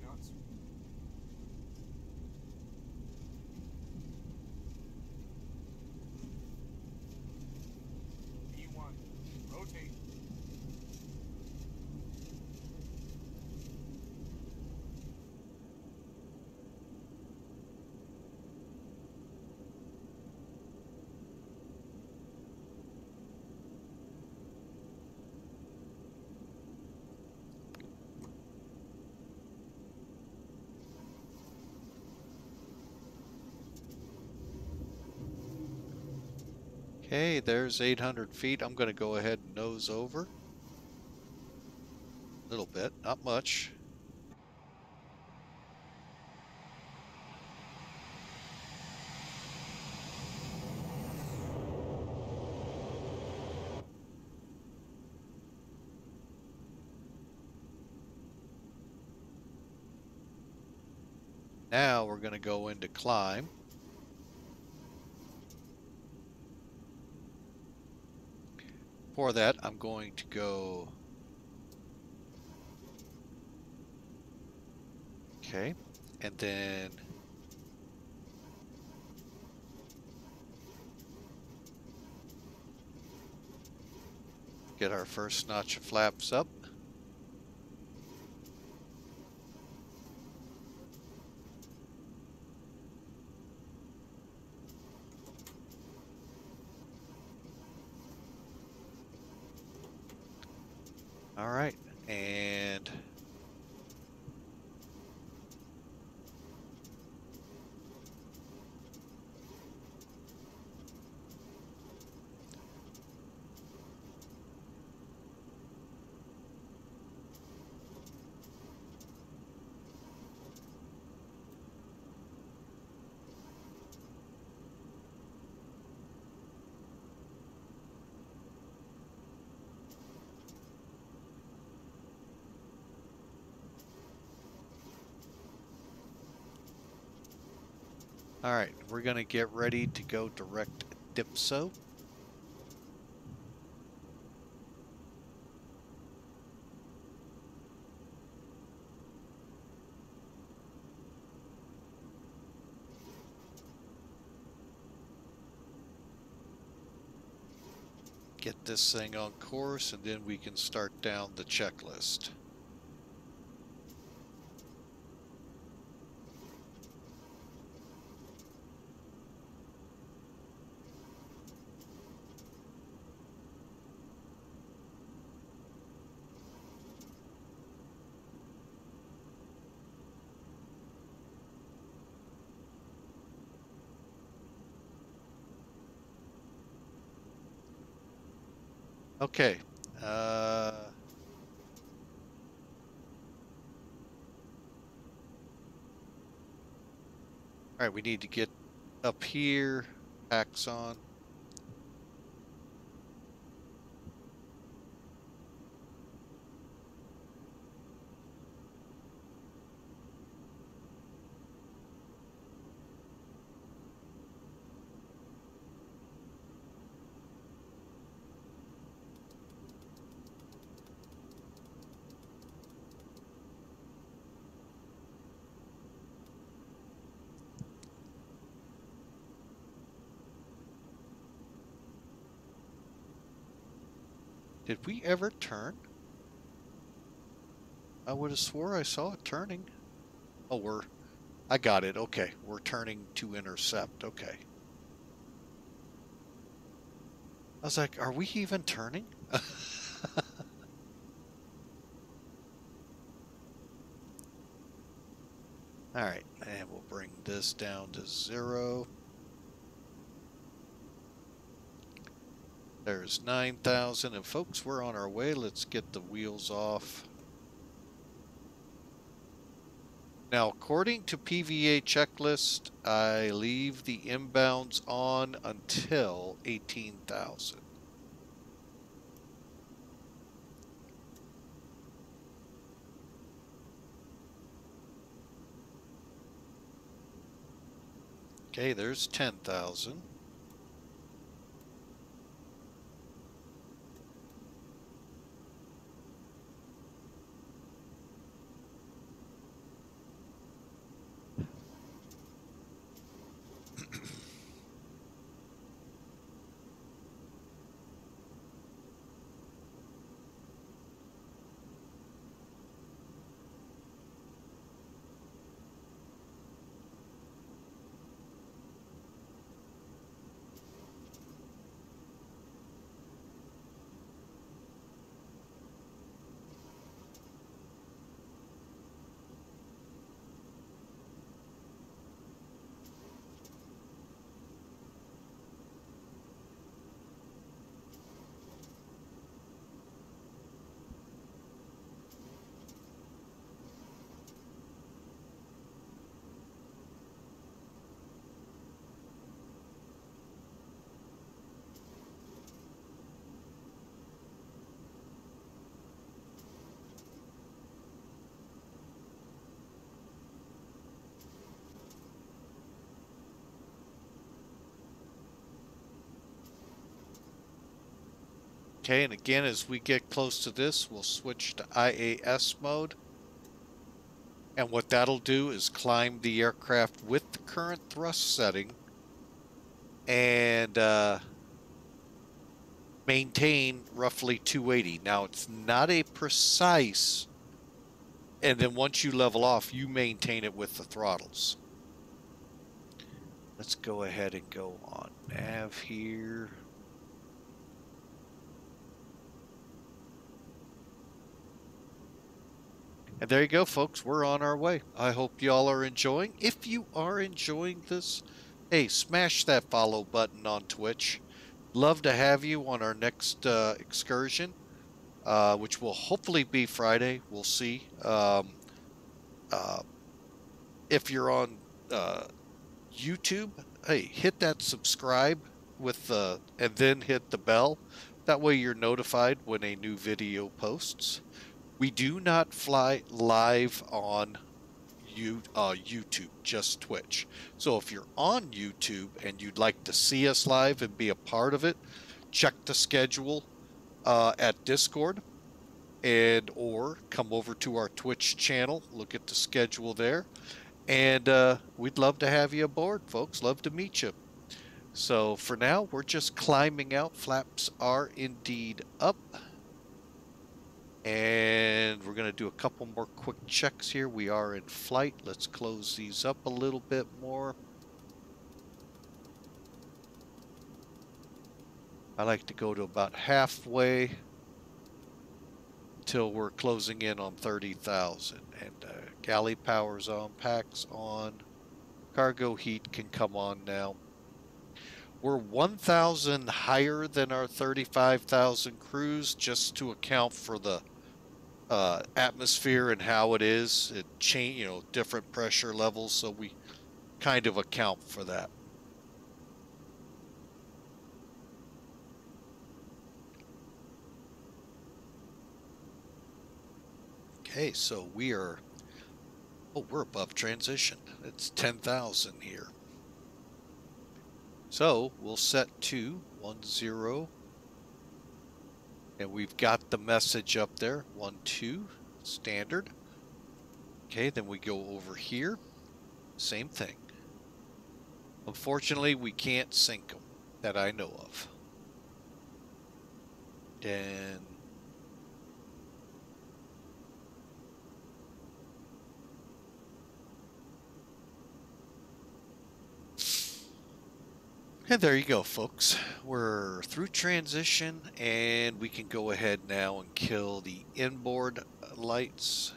Okay, there's 800 feet. I'm going to go ahead and nose over. A little bit, not much. Now we're going to go into climb. For that, I'm going to go... Okay, and then... Get our first notch of flaps up. All right, and All right, we're going to get ready to go direct Dipso. Get this thing on course and then we can start down the checklist. Okay. Uh, all right, we need to get up here, packs on. Did we ever turn? I would have swore I saw it turning. Oh, we're... I got it. Okay. We're turning to intercept. Okay. I was like, are we even turning? [laughs] Alright, and we'll bring this down to zero. There's 9,000. And folks, we're on our way. Let's get the wheels off. Now, according to PVA checklist, I leave the inbounds on until 18,000. Okay, there's 10,000. Okay, and again, as we get close to this, we'll switch to IAS mode. And what that'll do is climb the aircraft with the current thrust setting and uh, maintain roughly 280. Now, it's not a precise, and then once you level off, you maintain it with the throttles. Let's go ahead and go on nav here. And there you go, folks. We're on our way. I hope y'all are enjoying. If you are enjoying this, hey, smash that follow button on Twitch. Love to have you on our next uh, excursion, uh, which will hopefully be Friday. We'll see. Um, uh, if you're on uh, YouTube, hey, hit that subscribe with the and then hit the bell. That way you're notified when a new video posts. We do not fly live on you, uh, YouTube, just Twitch. So if you're on YouTube and you'd like to see us live and be a part of it, check the schedule uh, at Discord and or come over to our Twitch channel, look at the schedule there. And uh, we'd love to have you aboard, folks. Love to meet you. So for now, we're just climbing out. Flaps are indeed up. And we're going to do a couple more quick checks here. We are in flight. Let's close these up a little bit more. I like to go to about halfway until we're closing in on 30,000. And uh, galley power's on, packs on, cargo heat can come on now. We're 1,000 higher than our 35,000 cruise just to account for the uh, atmosphere and how it is. It change, you know, different pressure levels, so we kind of account for that. Okay, so we are, oh, we're above transition. It's 10,000 here. So we'll set to 10, and we've got the message up there, one, two, standard. Okay, then we go over here, same thing. Unfortunately, we can't sync them that I know of. Then And there you go, folks. We're through transition, and we can go ahead now and kill the inboard lights.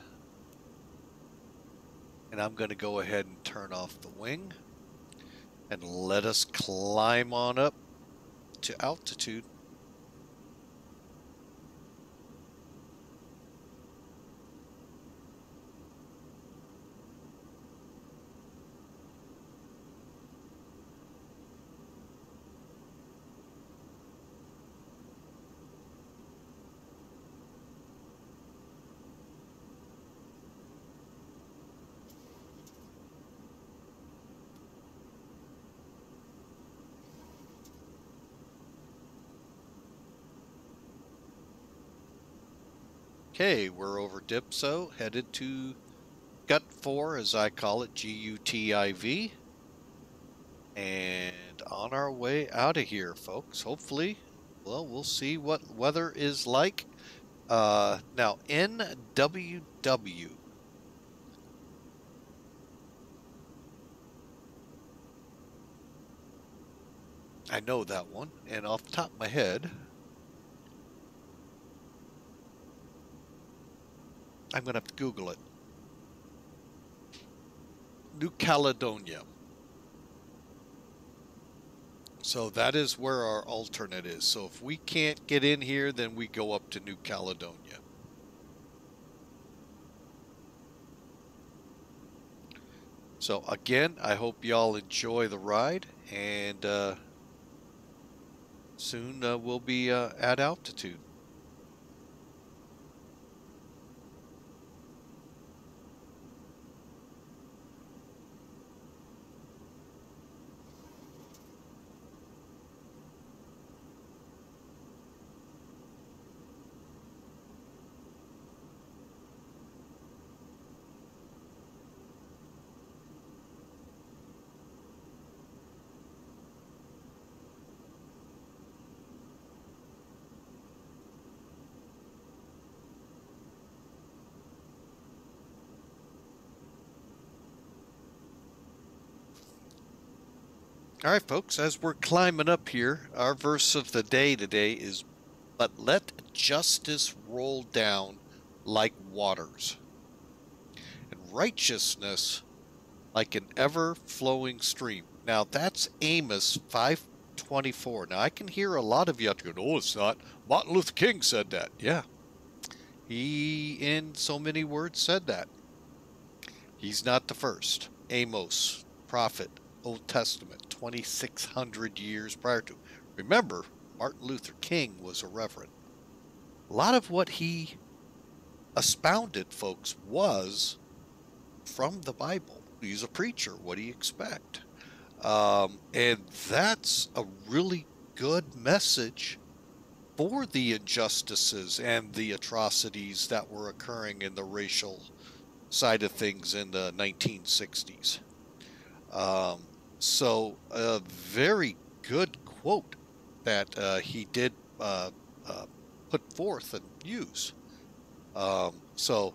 And I'm going to go ahead and turn off the wing. And let us climb on up to altitude. Okay, we're over Dipso, headed to Gut 4, as I call it, G-U-T-I-V. And on our way out of here, folks. Hopefully, well, we'll see what weather is like. Uh, now, NWW. I know that one, and off the top of my head, I'm going to have to Google it. New Caledonia. So that is where our alternate is. So if we can't get in here, then we go up to New Caledonia. So again, I hope y'all enjoy the ride, and uh, soon uh, we'll be uh, at altitude. All right, folks, as we're climbing up here, our verse of the day today is But let justice roll down like waters, and righteousness like an ever flowing stream. Now, that's Amos 524. Now, I can hear a lot of you out there go, No, oh, it's not. Martin Luther King said that. Yeah. He, in so many words, said that. He's not the first. Amos, prophet, Old Testament. 2,600 years prior to. Remember, Martin Luther King was a reverend. A lot of what he expounded, folks, was from the Bible. He's a preacher. What do you expect? Um, and that's a really good message for the injustices and the atrocities that were occurring in the racial side of things in the 1960s. Um, so, a very good quote that uh, he did uh, uh, put forth and use. Um, so,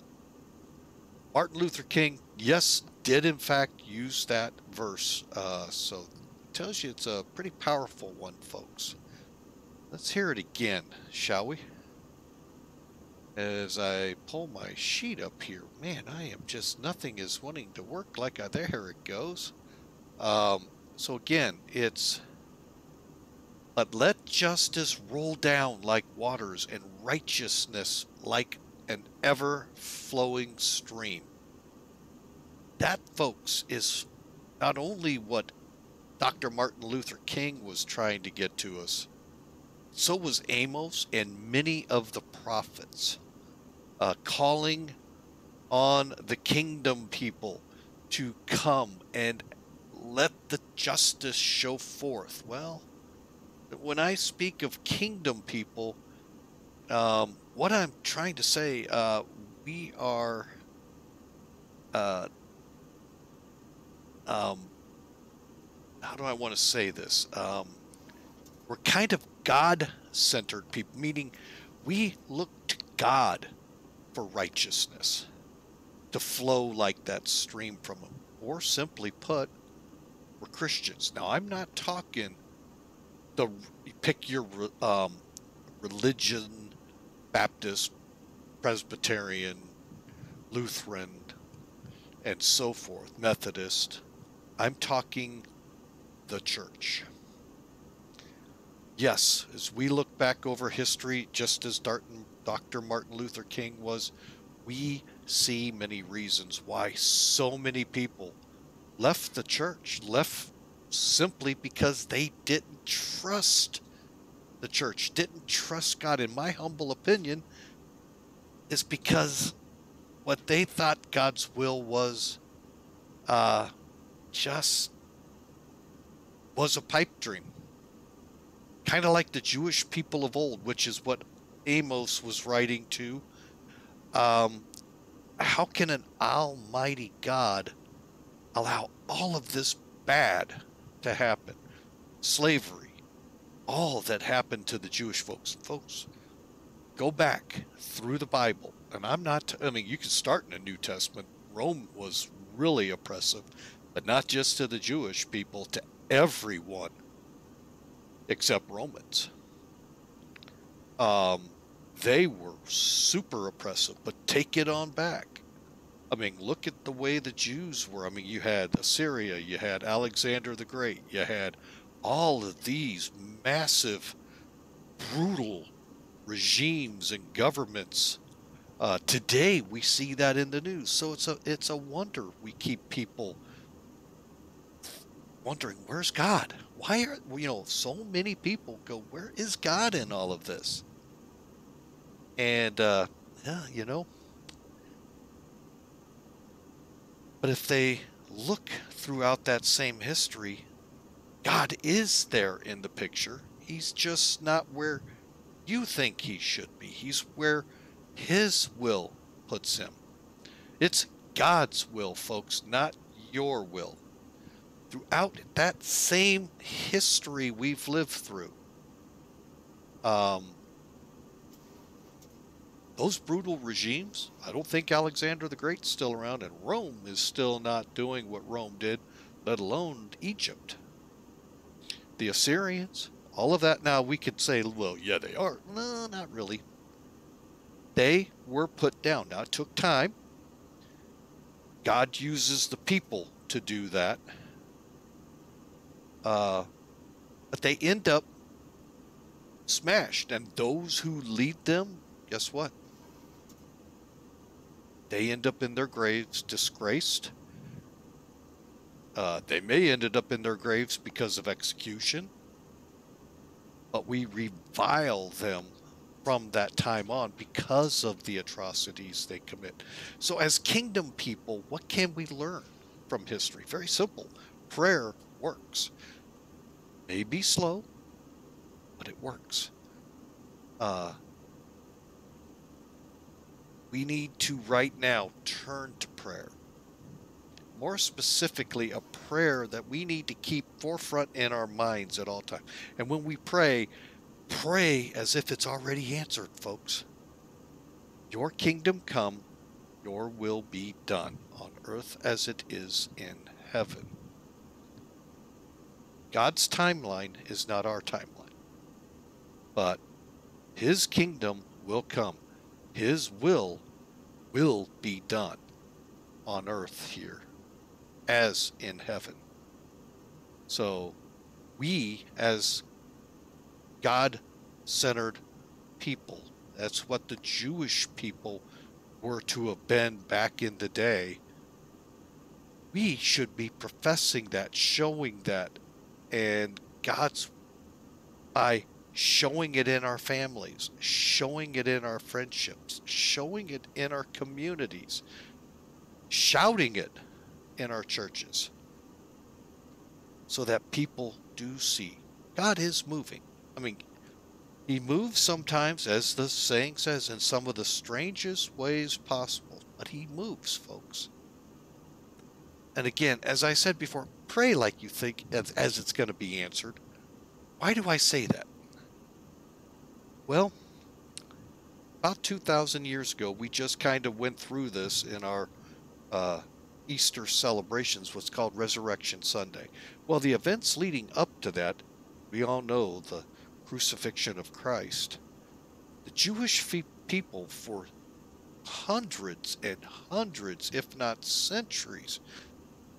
Martin Luther King, yes, did in fact use that verse. Uh, so, it tells you it's a pretty powerful one, folks. Let's hear it again, shall we? As I pull my sheet up here, man, I am just nothing is wanting to work like a, there it goes. Um, so again, it's But let justice roll down like waters and righteousness like an ever flowing stream. That, folks, is not only what Dr. Martin Luther King was trying to get to us, so was Amos and many of the prophets, uh, calling on the kingdom people to come and let the justice show forth. Well, when I speak of kingdom people, um, what I'm trying to say, uh, we are, uh, um, how do I want to say this? Um, we're kind of God centered people, meaning we look to God for righteousness to flow like that stream from Him. Or simply put, we're Christians. Now, I'm not talking the pick your um, religion, Baptist, Presbyterian, Lutheran, and so forth, Methodist. I'm talking the church. Yes, as we look back over history, just as Dr. Martin Luther King was, we see many reasons why so many people left the church, left simply because they didn't trust the church, didn't trust God. In my humble opinion, is because what they thought God's will was uh, just was a pipe dream. Kind of like the Jewish people of old, which is what Amos was writing to. Um, how can an almighty God allow all of this bad to happen? Slavery, all that happened to the Jewish folks. Folks, go back through the Bible. And I'm not, I mean, you can start in the New Testament. Rome was really oppressive, but not just to the Jewish people, to everyone except Romans. Um, they were super oppressive, but take it on back. I mean, look at the way the Jews were. I mean, you had Assyria, you had Alexander the Great, you had all of these massive, brutal regimes and governments. Uh, today, we see that in the news. So it's a it's a wonder we keep people wondering, where's God? Why are you know so many people go, where is God in all of this? And, uh, yeah, you know. But if they look throughout that same history, God is there in the picture. He's just not where you think he should be. He's where his will puts him. It's God's will, folks, not your will. Throughout that same history we've lived through, um, those brutal regimes, I don't think Alexander the Great's still around, and Rome is still not doing what Rome did, let alone Egypt. The Assyrians, all of that now we could say, well, yeah, they are. No, not really. They were put down. Now, it took time. God uses the people to do that. Uh, but they end up smashed, and those who lead them, guess what? They end up in their graves disgraced. Uh, they may ended up in their graves because of execution, but we revile them from that time on because of the atrocities they commit. So, as kingdom people, what can we learn from history? Very simple prayer works. May be slow, but it works. Uh, we need to right now turn to prayer. More specifically, a prayer that we need to keep forefront in our minds at all times. And when we pray, pray as if it's already answered, folks. Your kingdom come, your will be done on earth as it is in heaven. God's timeline is not our timeline, but His kingdom will come his will will be done on earth here as in heaven. So we as God centered people. That's what the Jewish people were to have been back in the day. We should be professing that, showing that, and God's by showing it in our families, showing it in our friendships, showing it in our communities, shouting it in our churches so that people do see God is moving. I mean, He moves sometimes, as the saying says, in some of the strangest ways possible, but He moves, folks. And again, as I said before, pray like you think as, it's going to be answered. Why do I say that? Well, about 2,000 years ago, we just kind of went through this in our uh, Easter celebrations, what's called Resurrection Sunday. Well, the events leading up to that, we all know the crucifixion of Christ. The Jewish people, for hundreds and hundreds, if not centuries,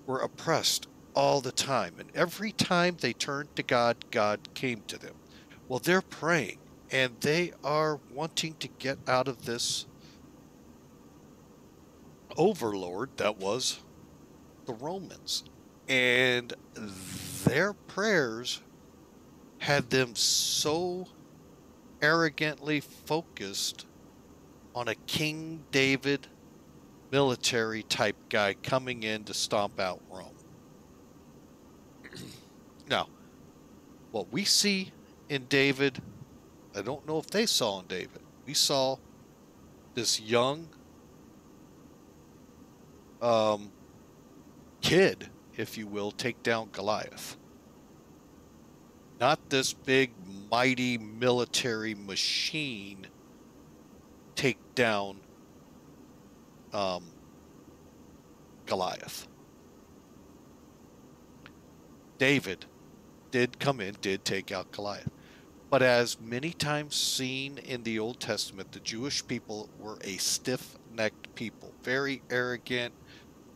were oppressed all the time. And every time they turned to God, God came to them. Well, they're praying and they are wanting to get out of this overlord that was the Romans. And their prayers had them so arrogantly focused on a King David military type guy coming in to stomp out Rome. [clears throat] now, what we see in David, I don't know if they saw in David. We saw this young um, kid, if you will, take down Goliath. Not this big, mighty military machine take down um, Goliath. David did come in, did take out Goliath. But as many times seen in the Old Testament, the Jewish people were a stiff necked people, very arrogant,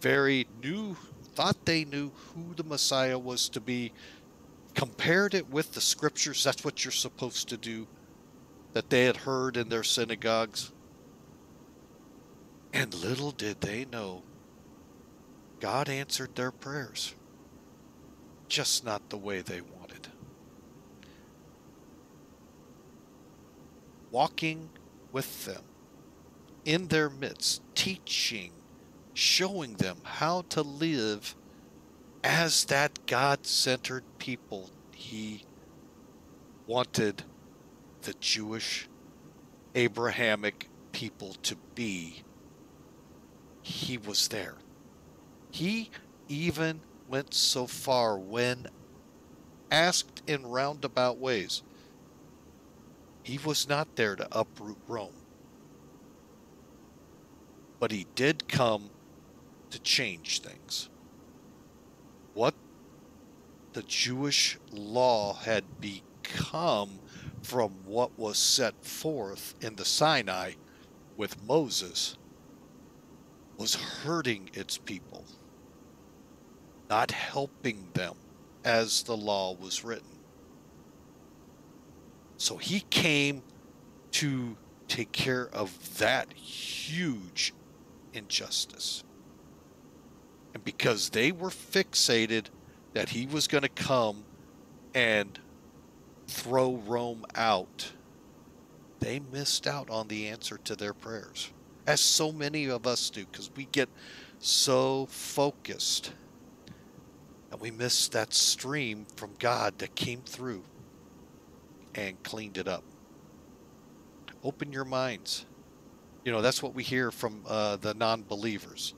very knew, thought they knew who the Messiah was to be, compared it with the scriptures. That's what you're supposed to do, that they had heard in their synagogues. And little did they know, God answered their prayers, just not the way they wanted. Walking with them in their midst, teaching showing them how to live as that God centered people he wanted the Jewish Abrahamic people to be. He was there. He even went so far when asked in roundabout ways. He was not there to uproot Rome. But he did come to change things. What the Jewish law had become from what was set forth in the Sinai with Moses was hurting its people, not helping them as the law was written. So he came to take care of that huge injustice. And because they were fixated that he was going to come and throw Rome out, they missed out on the answer to their prayers. As so many of us do, because we get so focused and we miss that stream from God that came through and cleaned it up. Open your minds. You know, that's what we hear from uh, the non believers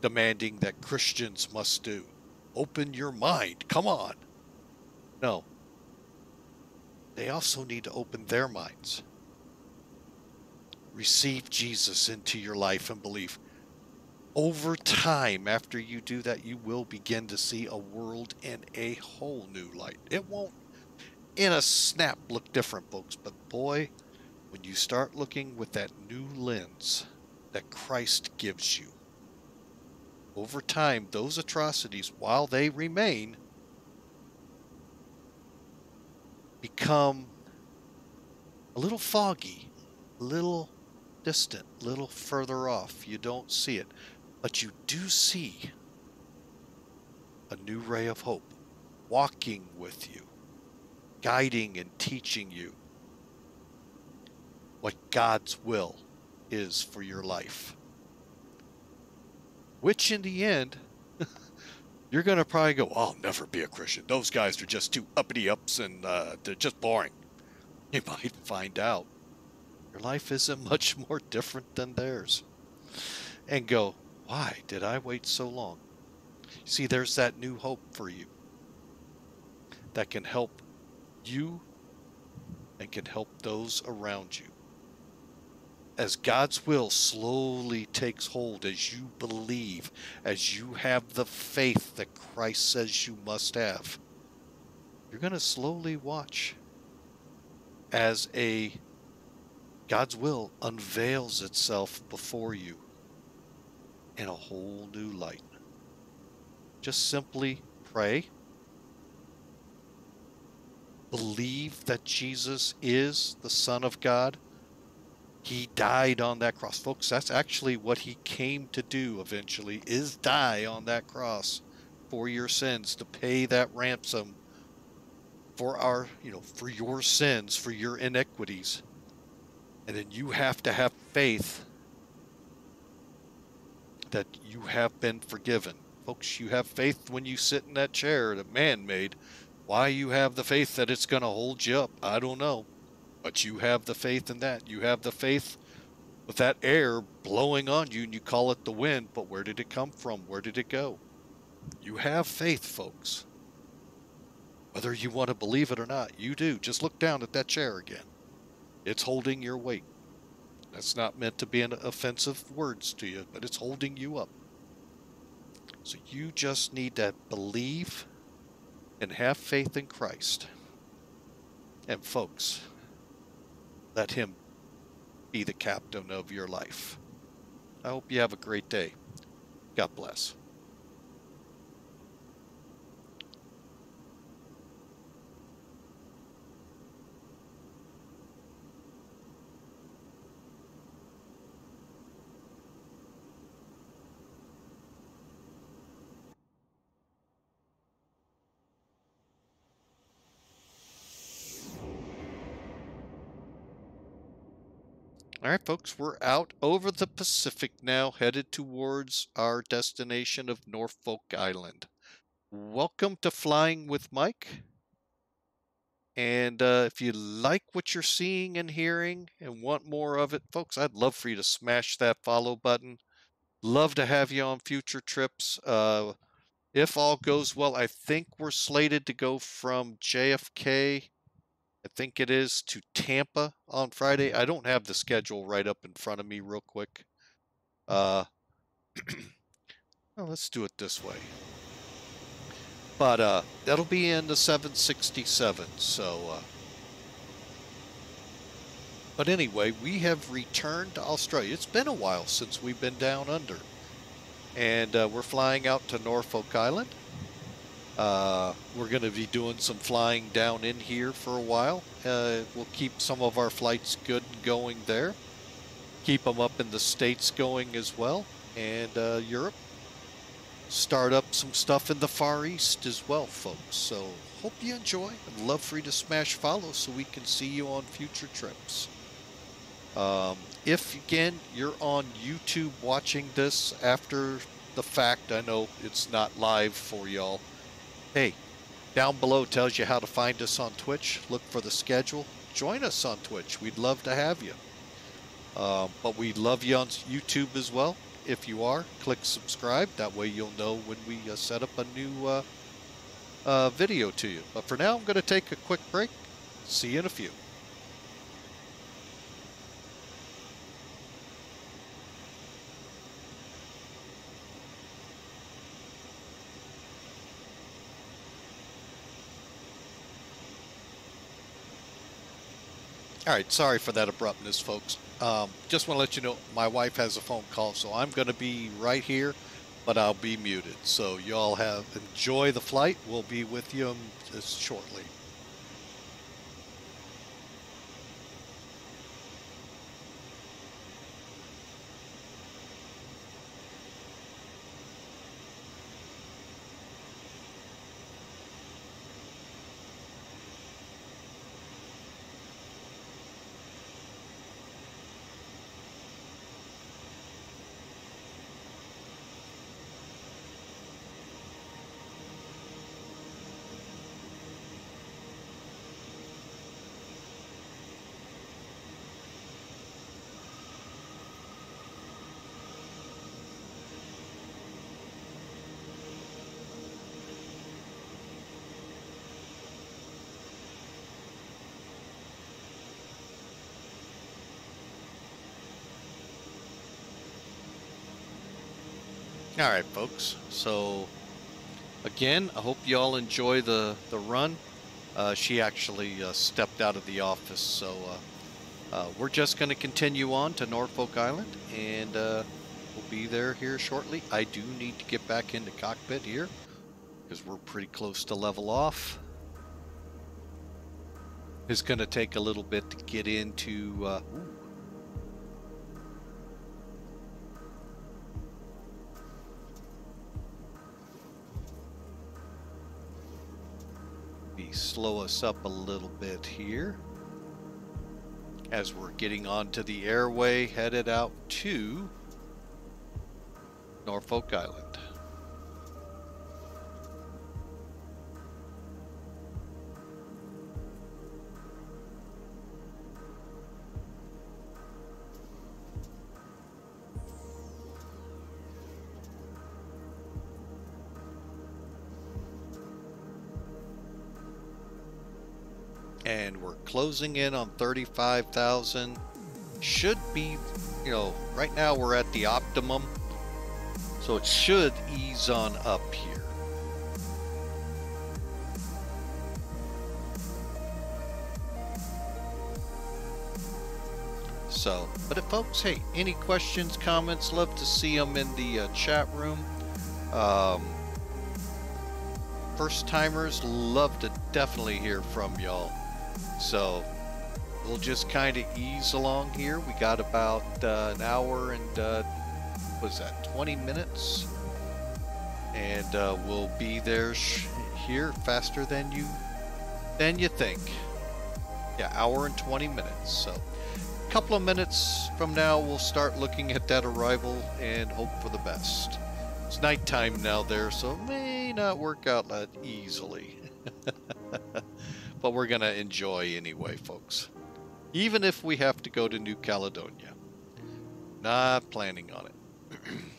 demanding that Christians must do. Open your mind. Come on. No. They also need to open their minds. Receive Jesus into your life and believe. Over time, after you do that, you will begin to see a world in a whole new light. It won't, in a snap, look different, folks, but boy, when you start looking with that new lens that Christ gives you, over time, those atrocities, while they remain, become a little foggy, a little distant, a little further off. You don't see it, but you do see a new ray of hope walking with you, guiding and teaching you what God's will is for your life. Which, in the end, [laughs] you're going to probably go, I'll never be a Christian. Those guys are just too uppity ups and uh, they're just boring. [laughs] You might find out your life isn't [laughs] much more different than theirs. And go, why did I wait so long? See, there's that new hope for you that can help you and can help those around you. As God's will slowly takes hold, as you believe, as you have the faith that Christ says you must have, you're going to slowly watch as a God's will unveils itself before you in a whole new light. Just simply pray. Believe that Jesus is the Son of God. He died on that cross. Folks, that's actually what he came to do eventually, is die on that cross for your sins, to pay that ransom for our, you know, for your sins, for your iniquities. And then you have to have faith that you have been forgiven. Folks, you have faith when you sit in that chair that man made. Why you have the faith that it's going to hold you up, I don't know. But you have the faith in that. You have the faith with that air blowing on you and you call it the wind, but where did it come from? Where did it go? You have faith, folks. Whether you want to believe it or not, you do. Just look down at that chair again. It's holding your weight. That's not meant to be an offensive words to you, but it's holding you up. So you just need to believe and have faith in Christ. And folks, let him be the captain of your life. I hope you have a great day. God bless. All right, folks, we're out over the Pacific now, headed towards our destination of Norfolk Island. Welcome to Flying with Mike. And uh, if you like what you're seeing and hearing and want more of it, folks, I'd love for you to smash that follow button. Love to have you on future trips. Uh, if all goes well, I think we're slated to go from JFK I think it is to Tampa on Friday. I don't have the schedule right up in front of me real quick. Uh, [clears throat] well, let's do it this way. But uh, that'll be in the 767. So, uh, but anyway, we have returned to Australia. It's been a while since we've been down under, and uh, we're flying out to Norfolk Island. Uh, we're going to be doing some flying down in here for a while. Uh, we'll keep some of our flights good and going there. Keep them up in the States going as well, and uh, Europe. Start up some stuff in the Far East as well, folks. So hope you enjoy. I'd love for you to smash follow so we can see you on future trips. Um, if, again, you're on YouTube watching this after the fact, I know it's not live for y'all Hey, down below tells you how to find us on Twitch. Look for the schedule. Join us on Twitch. We'd love to have you. Uh, but we love you on YouTube as well. If you are, click subscribe. That way you'll know when we uh, set up a new uh, uh video to you. But for now, I'm going to take a quick break. See you in a few. All right, sorry for that abruptness, folks. Um, just want to let you know my wife has a phone call, so I'm going to be right here, but I'll be muted. So y'all have enjoy the flight. We'll be with you um, shortly. All right, folks. So again, I hope you all enjoy the the run. Uh, she actually uh, stepped out of the office, so uh, uh we're just going to continue on to Norfolk Island, and uh, we'll be there here shortly. I do need to get back into the cockpit here because we're pretty close to level off. It's going to take a little bit to get into. Uh, slow us up a little bit here as we're getting onto the airway headed out to Norfolk Island. Closing in on 35,000 should be you know right now we're at the optimum. So it should ease on up here. So but if folks hey any questions comments love to see them in the uh, chat room. Um, first timers love to definitely hear from y'all so we'll just kind of ease along here. We got about uh, an hour and uh, was that 20 minutes, and uh, we'll be there here faster than you than you think. Yeah, hour and 20 minutes. So a couple of minutes from now, we'll start looking at that arrival and hope for the best. It's nighttime now there, so it may not work out that easily. [laughs] but we're going to enjoy anyway, folks. Even if we have to go to New Caledonia. Not planning on it. [clears throat]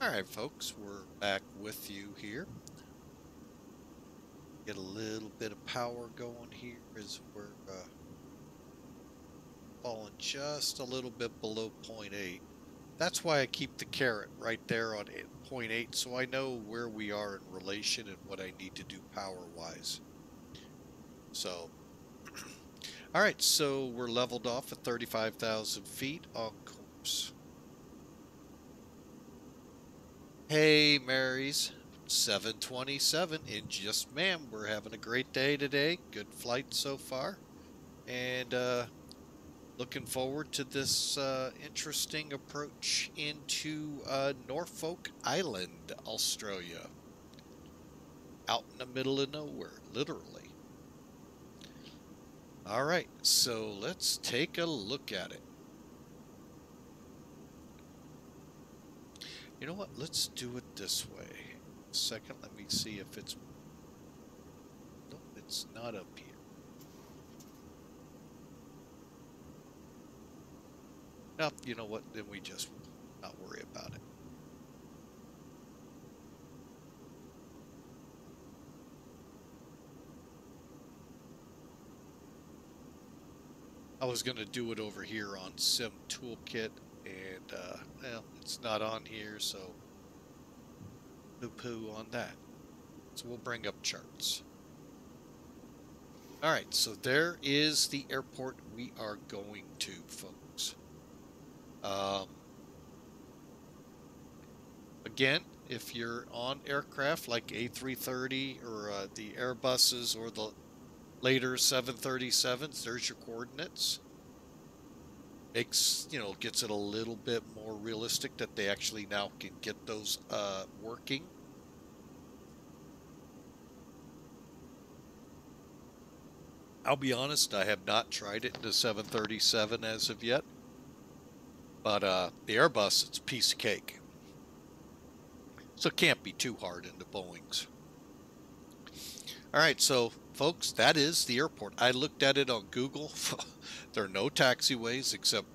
Alright, folks, we're back with you here. Get a little bit of power going here as we're uh, falling just a little bit below 0.8. That's why I keep the carrot right there on 0.8 so I know where we are in relation and what I need to do power-wise. So, [clears throat] alright, so we're leveled off at 35,000 feet on course. Hey, Marys. 727 in just ma'am. We're having a great day today. Good flight so far. And uh, looking forward to this uh, interesting approach into uh, Norfolk Island, Australia. Out in the middle of nowhere, literally. All right, so let's take a look at it. You know what? Let's do it this way. Second, let me see if it's... Nope, it's not up here. Nope, you know what? Then we just not worry about it. I was going to do it over here on Sim Toolkit and uh, well, it's not on here, so poo poo on that. So we'll bring up charts. All right, so there is the airport we are going to, folks. Um, again, if you're on aircraft like A330 or uh, the Airbuses or the later 737s, there's your coordinates makes you know gets it a little bit more realistic that they actually now can get those uh, working. I'll be honest, I have not tried it in the 737 as of yet, but uh, the Airbus it's piece of cake, so it can't be too hard in the Boeing's. All right, so folks, that is the airport. I looked at it on Google. [laughs] there are no taxiways except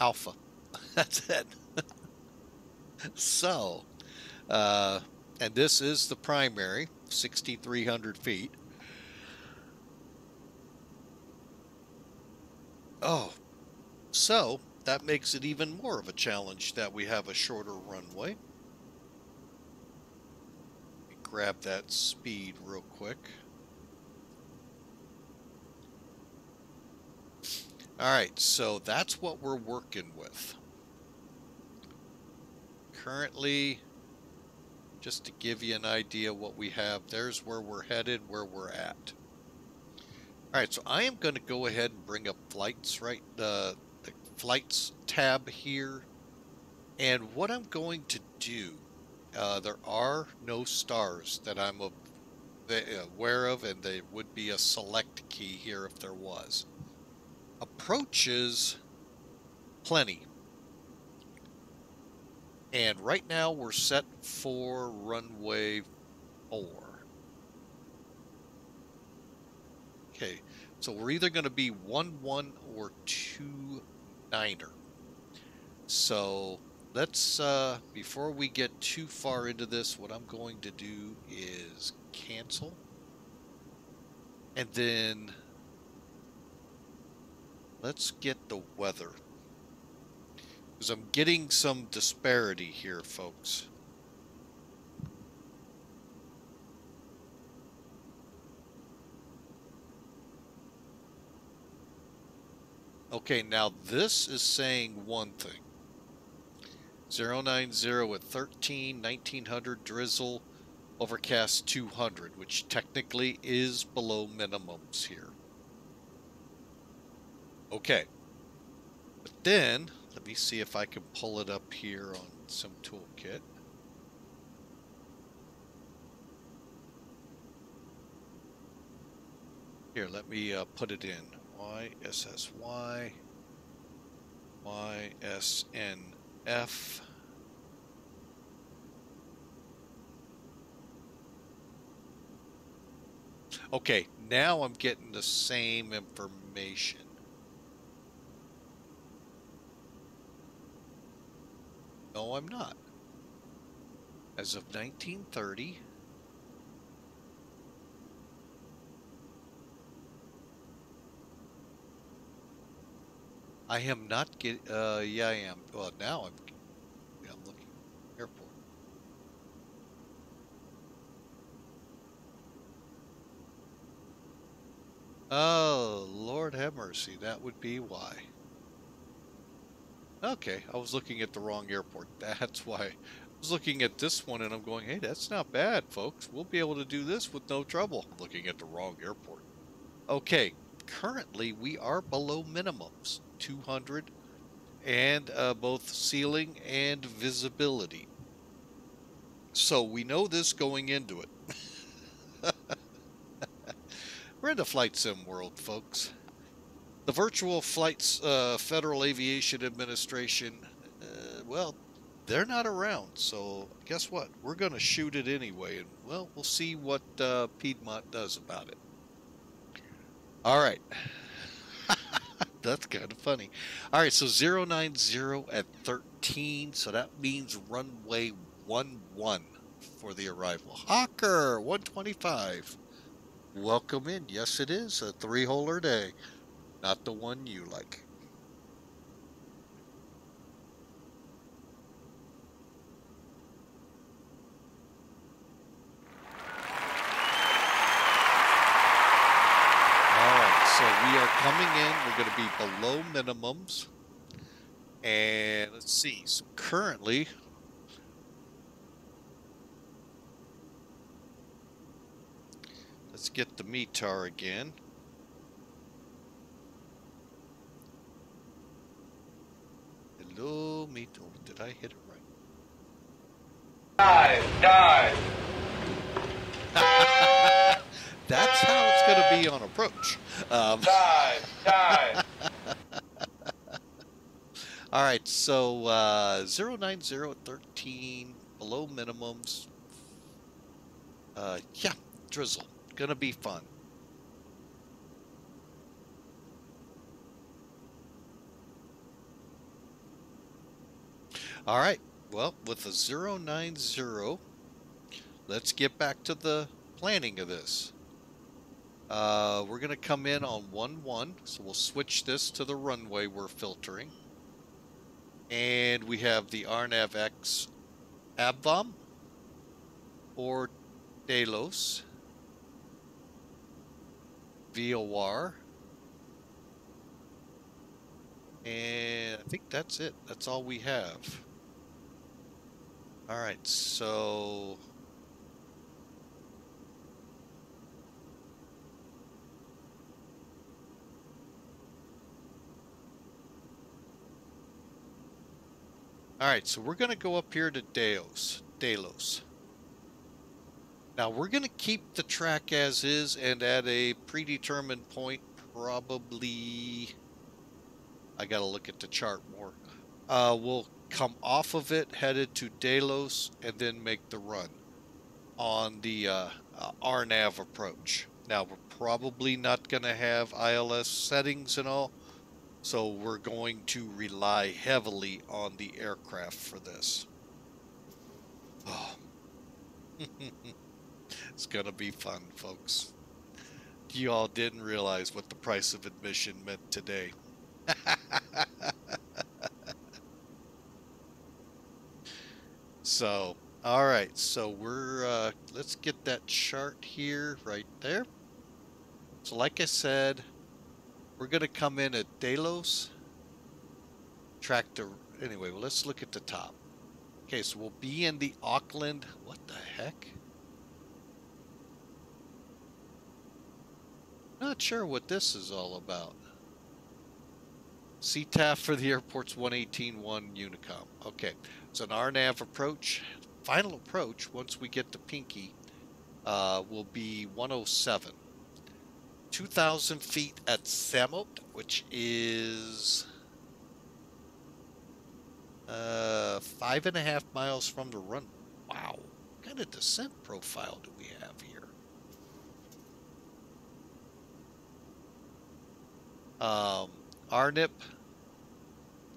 Alpha. [laughs] That's it. [laughs] so, uh, and this is the primary, 6,300 feet. Oh, so that makes it even more of a challenge that we have a shorter runway. Grab that speed real quick. Alright, so that's what we're working with. Currently, just to give you an idea what we have, there's where we're headed, where we're at. Alright, so I am going to go ahead and bring up flights, right? The, the flights tab here. And what I'm going to do, uh, there are no stars that I'm aware of, and there would be a select key here if there was approaches plenty. And right now we're set for runway 4. Okay, so we're either going to be 1-1 or 2-9er. So let's, uh, before we get too far into this, what I'm going to do is cancel. And then Let's get the weather. Because I'm getting some disparity here, folks. Okay, now this is saying one thing. 090 at 13, 1900 drizzle, overcast 200, which technically is below minimums here. Okay. But then, let me see if I can pull it up here on Sim Toolkit. Here, let me uh, put it in. YSSY, YSNF. Okay, now I'm getting the same information. No, I'm not. As of 1930, I am not get. Uh, yeah, I am. Well, now I'm. Yeah, I'm looking. Airport. Oh, Lord have mercy. That would be why. Okay, I was looking at the wrong airport. [laughs] That's why. I was looking at this one and I'm going, hey, that's not bad, folks. We'll be able to do this with no trouble. I'm looking at the wrong airport. Okay, currently we are below minimums 200 and uh, both ceiling and visibility. So we know this going into it. [laughs] We're in the flight sim world, folks. The Virtual Flights uh, Federal Aviation Administration, uh, well, they're not around, so guess what? We're going to shoot it anyway, and well, we'll see what uh, Piedmont does about it. All right. [laughs] That's kind of funny. All right, so 090 at 13, so that means runway 11 for the arrival. Hawker 125. Welcome in. Yes, it is a three-holer day. Not the one you like. So we are coming in. We're going to be below minimums. And let's see. So currently, let's get the METAR again. Hello, METAR. Did I hit it right? Dive, dive. [laughs] That's how it's going to be on approach. Um, Dive, dive. [laughs] all right, so uh, 09013, below minimums. Uh, yeah, drizzle. Gonna be fun. All right, well, with a 090, let's get back to the planning of this. Uh, we're going to come in on 1-1, so we'll switch this to the runway we're filtering. And we have the RNAV X or Delos VOR. And I think that's it. That's all we have. All right, so All right, so we're going to go up here to Deos, Delos. Now we're going to keep the track as is and at a predetermined point, probably. I got to look at the chart more. Uh, we'll come off of it, headed to Delos, and then make the run on the uh, uh, RNAV approach. Now we're probably not going to have ILS settings and all. So we're going to rely heavily on the aircraft for this. Oh. [sighs] it's going to be fun, folks. You all didn't realize what the price of admission meant today. [laughs] so, all right. So we're, uh, let's get that chart here right there. So like I said, we're going to come in at Delos. Track the... Anyway, well, let's look at the top. Okay, so we'll be in the Auckland... What the heck? Not sure what this is all about. CTAF for the airport's 118.1 Unicom. Okay, it's an RNAV approach. Final approach, once we get to Pinky, uh, will be 107. 2,000 feet at Samot, which is uh, five and a half miles from the run. Wow. What kind of descent profile do we have here? Um, RNIP,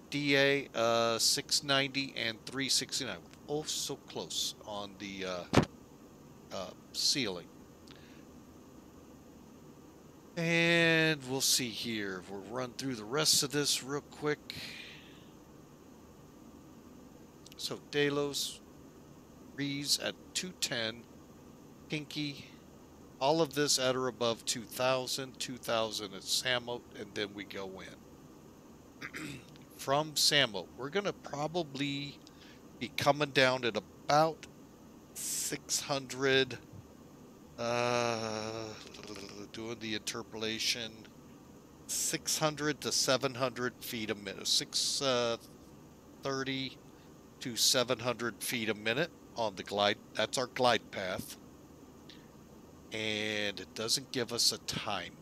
DA uh, 690 and 369. oh so close on the uh, uh, ceiling. And we'll see here. If we'll run through the rest of this real quick. So Delos, Rees at 210, Pinky, all of this at or above 2,000, 2,000 at Samo, and then we go in. [clears throat] From Samo, we're going to probably be coming down at about 600, uh, doing the interpolation, 600 to 700 feet a minute, 630 uh, to 700 feet a minute on the glide. That's our glide path. And it doesn't give us a time.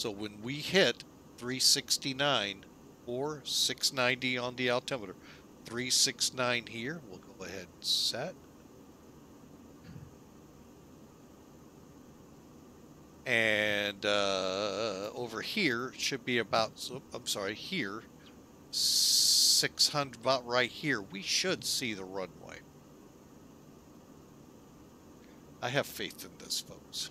So when we hit 369 or 690 on the altimeter, 369 here, we'll go ahead and set. And uh, over here should be about, I'm sorry, here, 600, about right here, we should see the runway. I have faith in this, folks.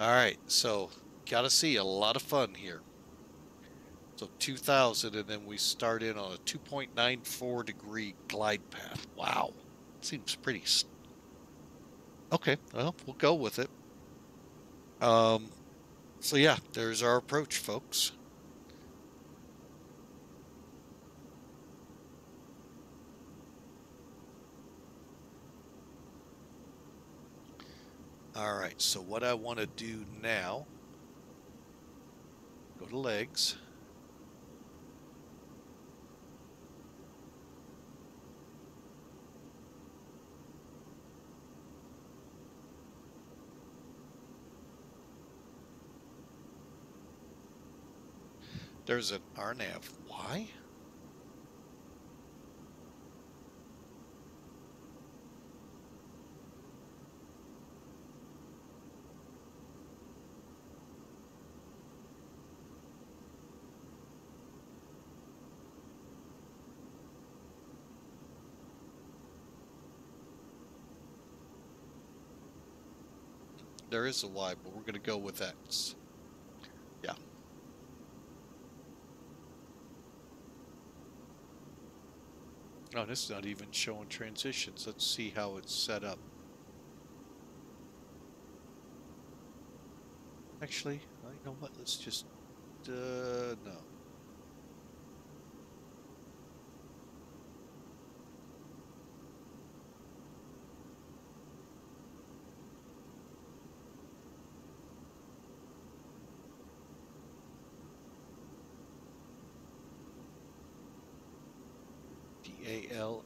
All right, so got to see a lot of fun here. So 2000, and then we start in on a 2.94 degree glide path. Wow, seems pretty. Okay, well, we'll go with it. Um, so yeah, there's our approach, folks. All right, so what I want to do now, go to legs. There's an RNAV. Why? There is a Y, but we're going to go with X. Yeah. Oh, this is not even showing transitions. Let's see how it's set up. Actually, you know what? Let's just, uh, no. A-L-O-S.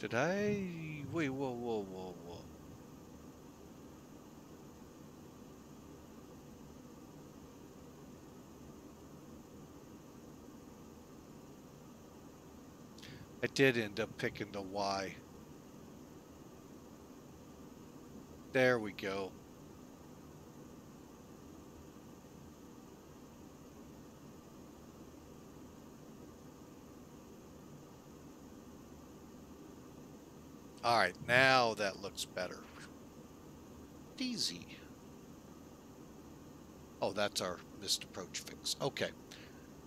Did I? Wait, whoa, whoa, whoa, whoa. I did end up picking the Y. There we go. All right, now that looks better. Easy. Oh, that's our missed approach fix. Okay.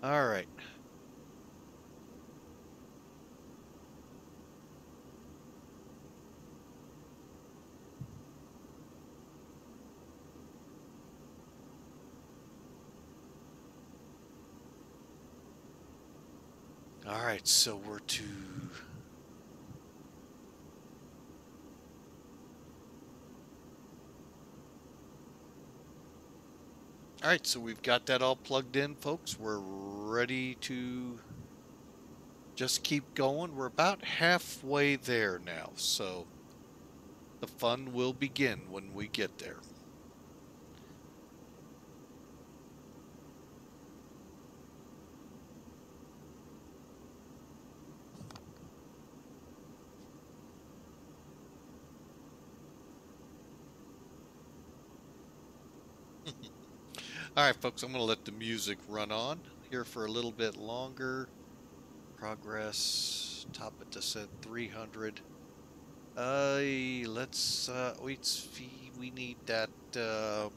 All right. All right, so we're to All right, so we've got that all plugged in, folks. We're ready to just keep going. We're about halfway there now, so the fun will begin when we get there. All right, folks, I'm going to let the music run on here for a little bit longer. Progress, top of descent 300. Uh, let's, uh, we, we need that, uh,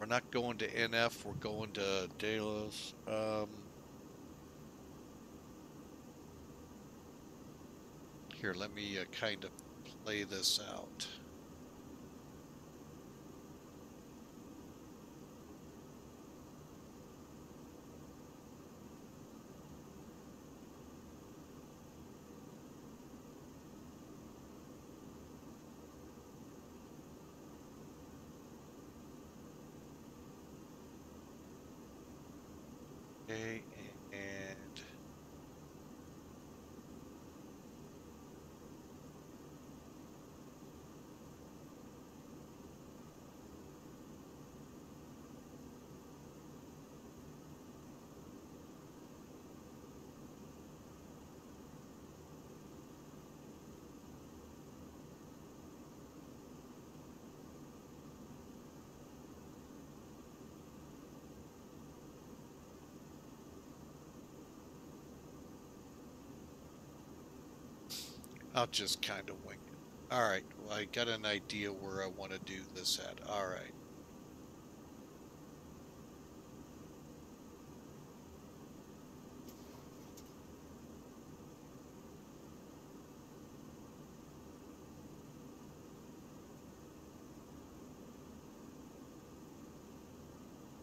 We're not going to NF, we're going to Delos. Um, here, let me uh, kind of play this out. Okay, and I'll just kind of wing it. All right, well, I got an idea where I want to do this at. All right.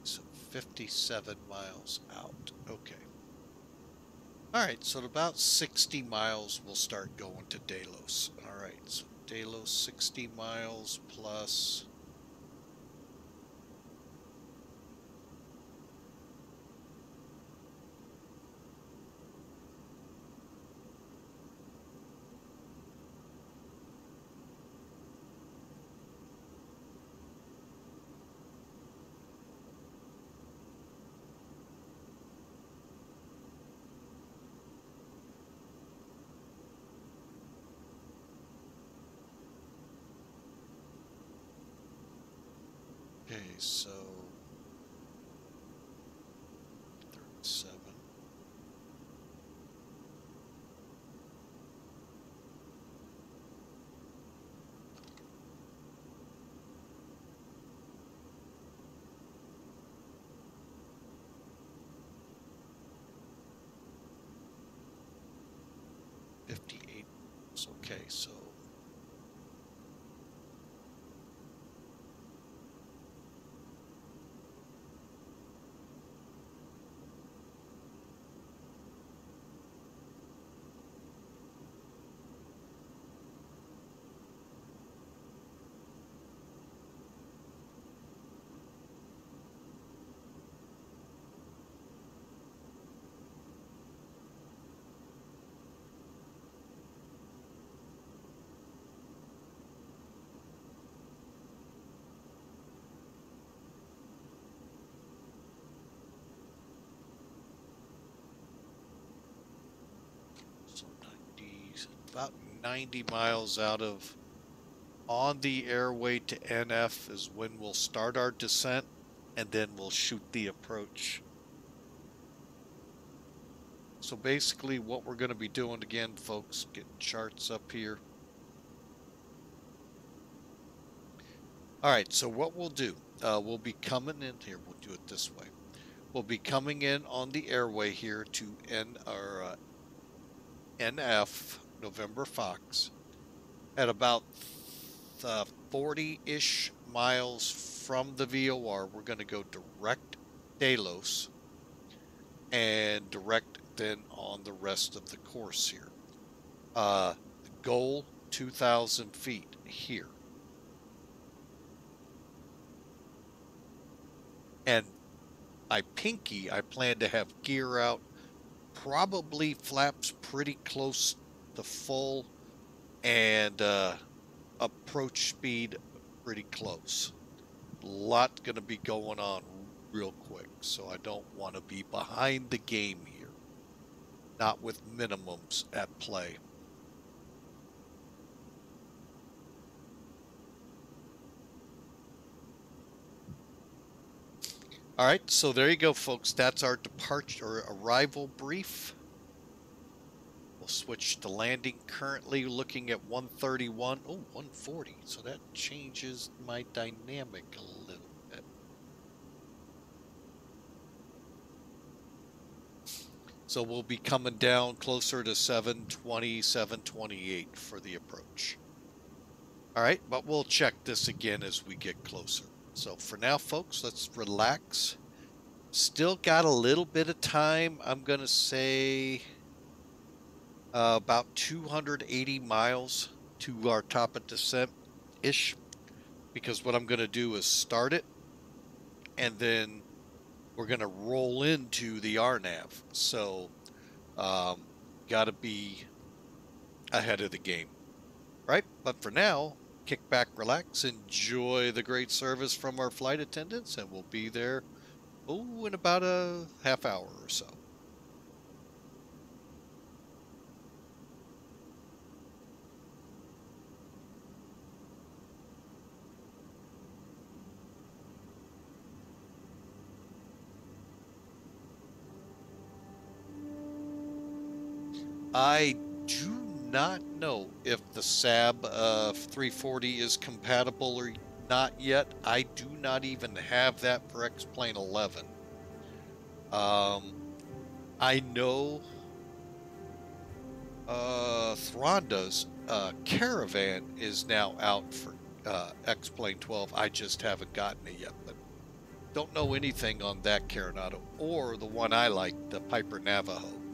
So 57 miles out. Okay. All right, so about 60 miles, we'll start going to Delos. All right, so Delos 60 miles plus... Okay, so... 37. Fifty-eight. Okay, so So 90, about 90 miles out of on the airway to NF is when we'll start our descent and then we'll shoot the approach. So basically what we're going to be doing again, folks, getting charts up here. All right, so what we'll do, uh, we'll be coming in here. We'll do it this way. We'll be coming in on the airway here to N or uh, NF November Fox at about 40-ish miles from the VOR. We're going to go direct Delos and direct then on the rest of the course here. Uh, goal 2,000 feet here. And my pinky, I plan to have gear out probably flaps pretty close the full and uh, approach speed pretty close. A lot going to be going on real quick, so I don't want to be behind the game here. Not with minimums at play. All right, so there you go, folks. That's our departure or arrival brief. We'll switch to landing. Currently looking at 131. Oh, 140. So that changes my dynamic a little bit. So we'll be coming down closer to 720, 728 for the approach. All right, but we'll check this again as we get closer. So for now, folks, let's relax. Still got a little bit of time. I'm going to say uh, about 280 miles to our top of descent ish. Because what I'm going to do is start it and then we're going to roll into the RNAV. So, um, got to be ahead of the game. Right? But for now, kick back, relax, enjoy the great service from our flight attendants, and we'll be there, oh, in about a half hour or so. I do not know if the Saab uh, 340 is compatible or not yet. I do not even have that for X-Plane 11. Um, I know uh, Thranda's uh, Caravan is now out for uh, X-Plane 12. I just haven't gotten it yet, but don't know anything on that Carenado or the one I like, the Piper Navajo.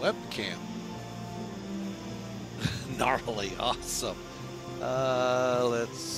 webcam. [laughs] Gnarly, awesome. Uh, let's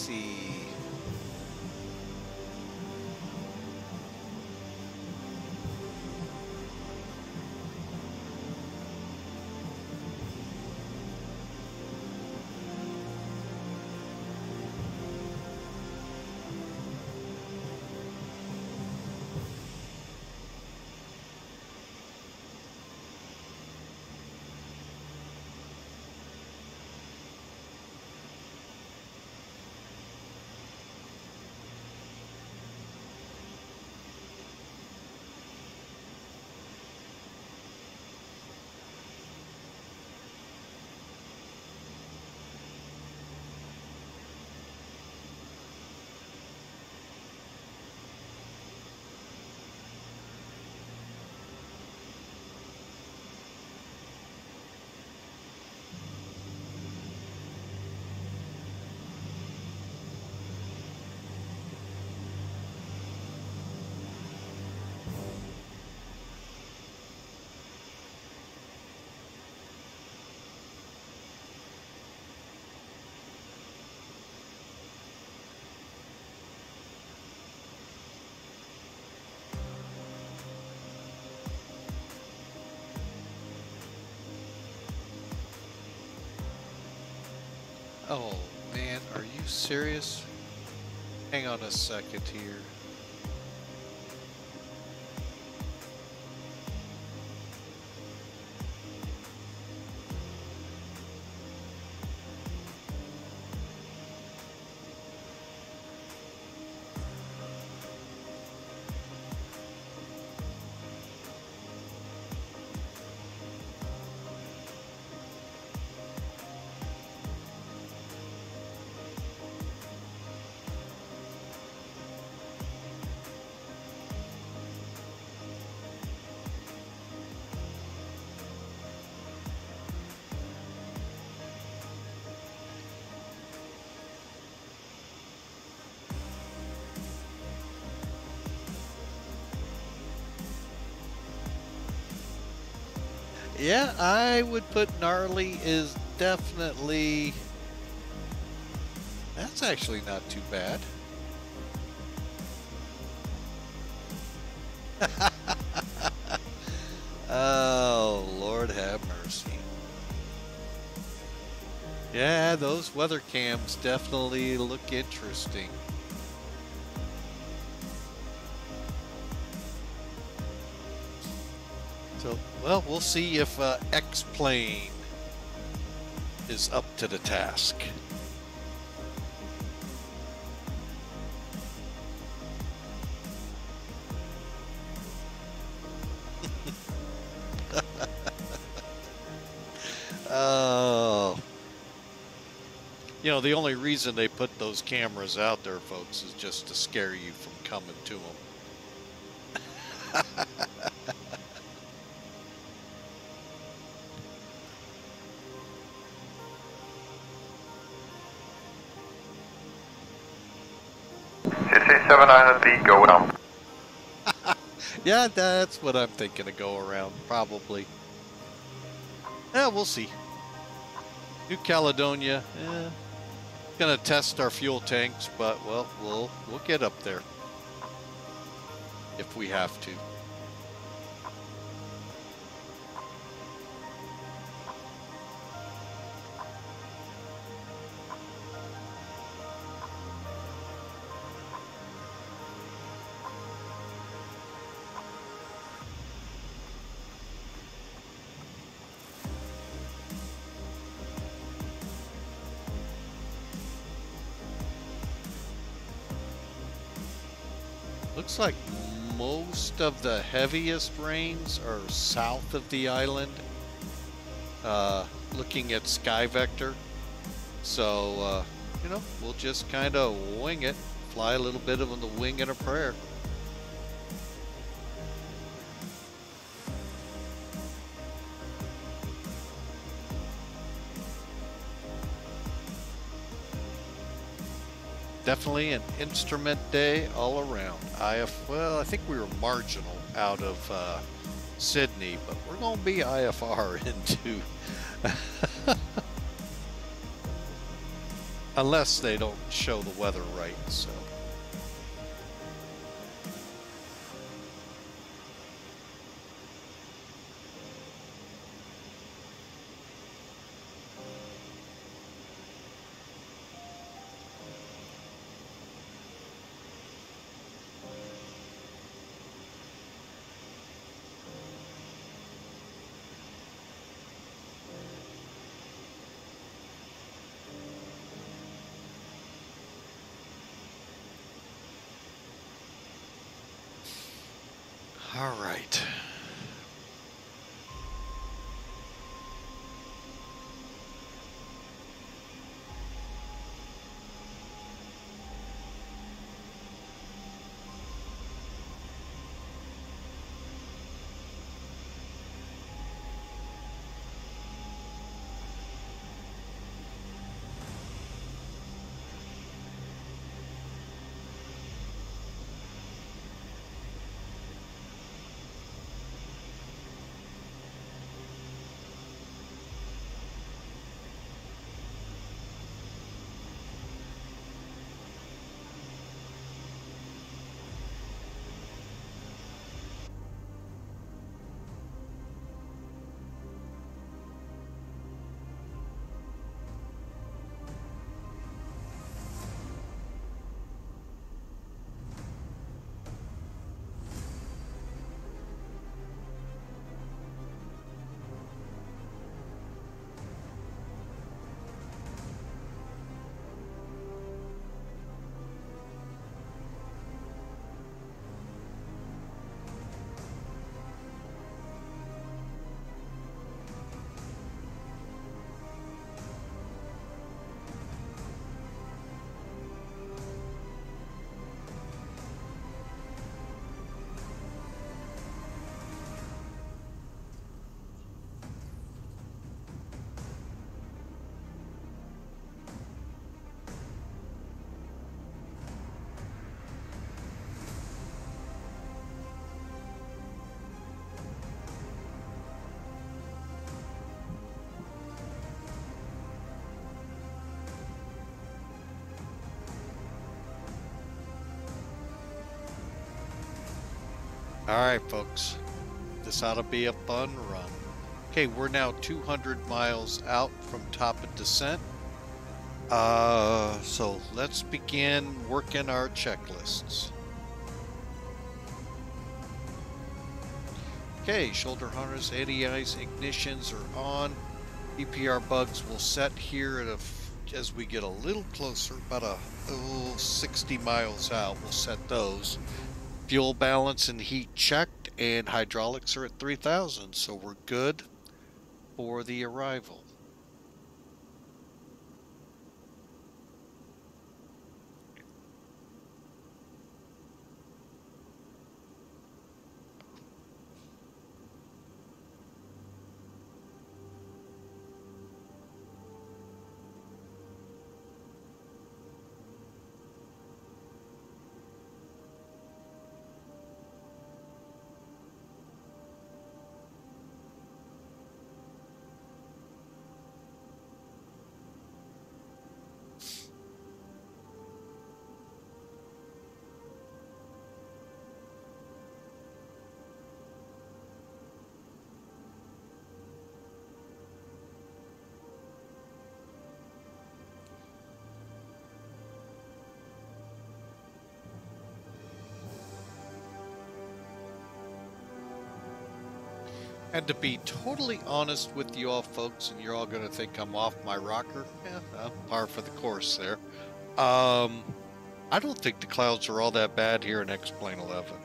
Oh man, are you serious? Hang on a second here. I would put gnarly is definitely. That's actually not too bad. [laughs] oh, Lord have mercy. Yeah, those weather cams definitely look interesting. Well, we'll see if uh, X-Plane is up to the task. [laughs] oh. You know, the only reason they put those cameras out there, folks, is just to scare you from coming to them. Go down. [laughs] yeah, that's what I'm thinking to go around, probably. Yeah, we'll see. New Caledonia, eh, gonna test our fuel tanks, but well, we'll we'll get up there if we have to. Looks like most of the heaviest rains are south of the island. Uh, looking at Sky Vector. So, uh, you know, we'll just kind of wing it. Fly a little bit of the wing and a prayer. definitely an instrument day all around. IF, uh, well, I think we were marginal out of uh, Sydney, but we're going to be IFR [laughs] into. [laughs] Unless they don't show the weather right, so. All right, folks. This ought to be a fun run. Okay, we're now 200 miles out from top of descent. Uh, so let's begin working our checklists. Okay, shoulder harness, anti-ice ignitions are on. EPR bugs will set here a, as we get a little closer, about a oh, 60 miles out, we'll set those. Fuel balance and heat checked, and hydraulics are at 3000, so we're good for the arrival. And to be totally honest with you all folks, and you're all going to think I'm off my rocker, yeah, uh, par for the course there. Um, I don't think the clouds are all that bad here in X-Plane 11.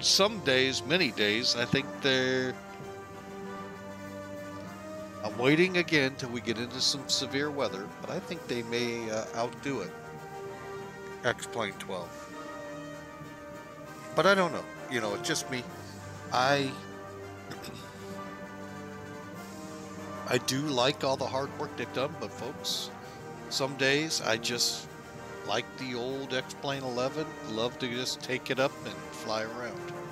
Some days, many days, I think they're... I'm waiting again till we get into some severe weather, but I think they may uh, outdo it. X-Plane 12. But I don't know you know, it's just me. I I do like all the hard work they've done, but folks, some days I just like the old X-Plane 11, love to just take it up and fly around.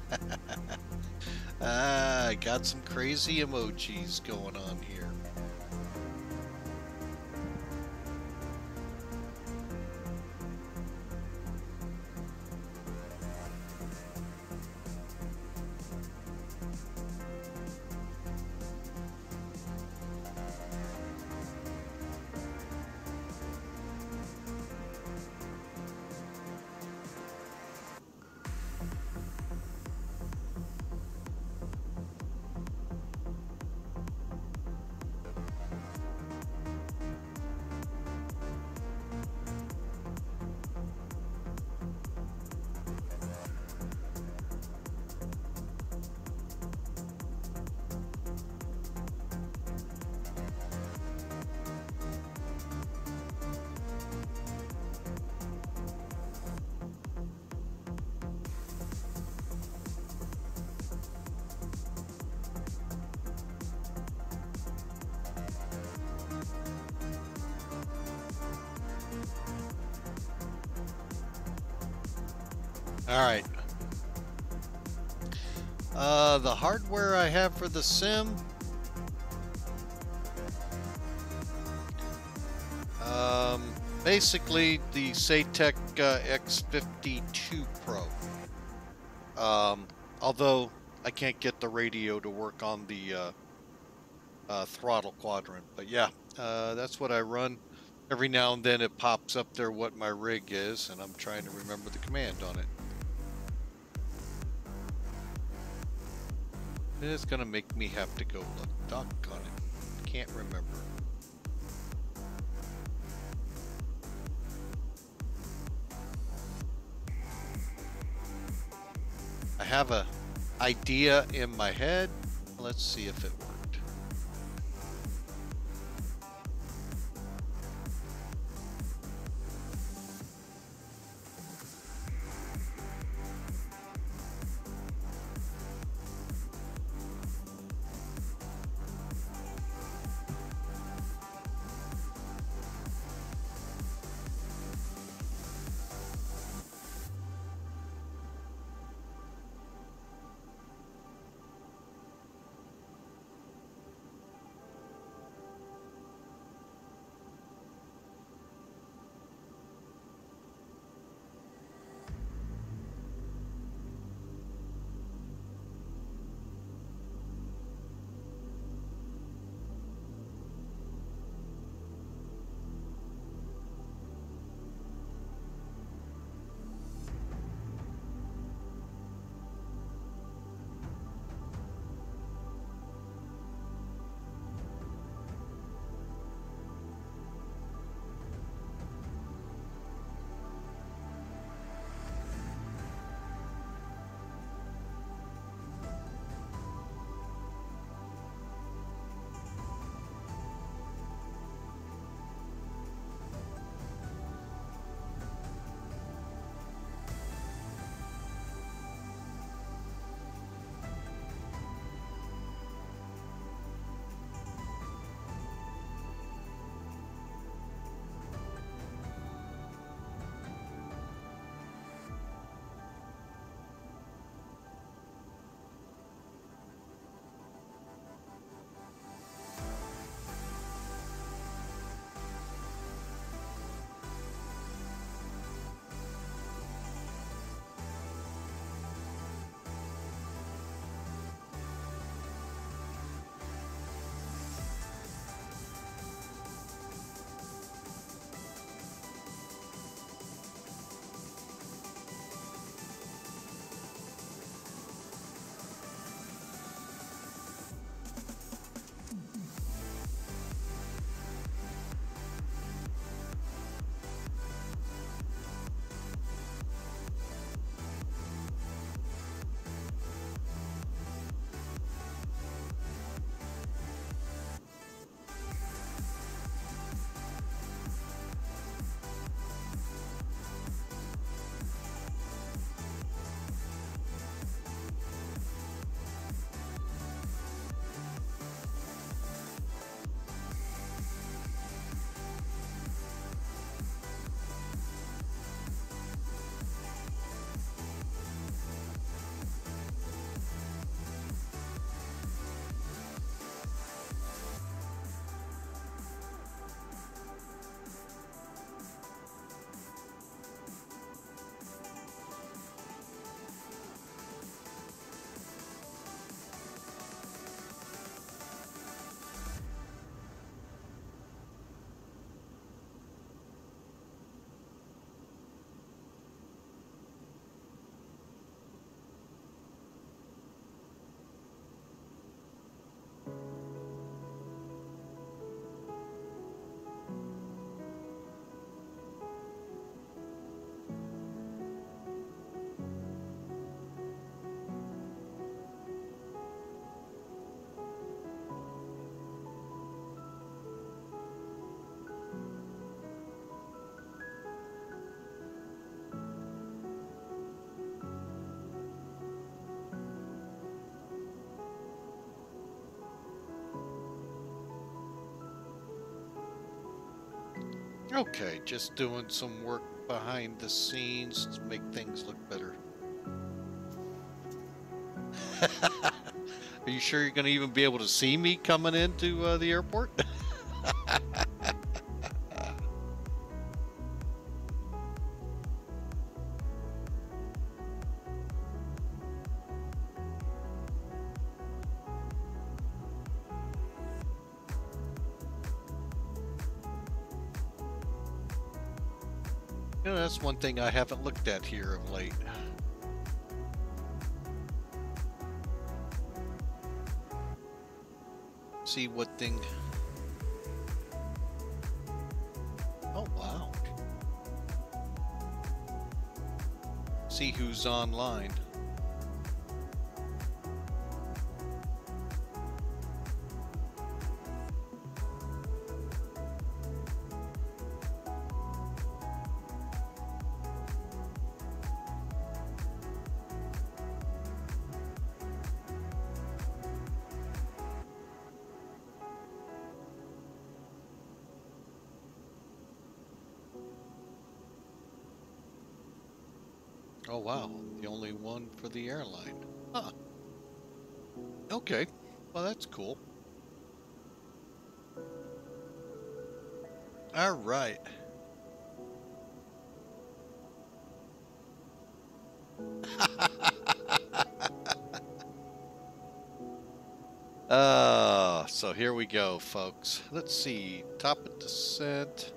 [laughs] ah, got some crazy emojis going on here. Hardware I have for the sim. Um, basically the Saitek uh, X52 Pro. Um, although I can't get the radio to work on the uh, uh, throttle quadrant, but yeah, uh, that's what I run. Every now and then it pops up there what my rig is, and I'm trying to remember the command on it. It's gonna make me have to go look. Doggone it. Can't remember. I have a idea in my head. Let's see if it worked. Okay, just doing some work behind the scenes to make things look better. [laughs] Are you sure you're going to even be able to see me coming into uh, the airport? [laughs] Thing I haven't looked at here of late. See what thing. Oh, wow. See who's online. Here we go, folks. Let's see. Top of descent.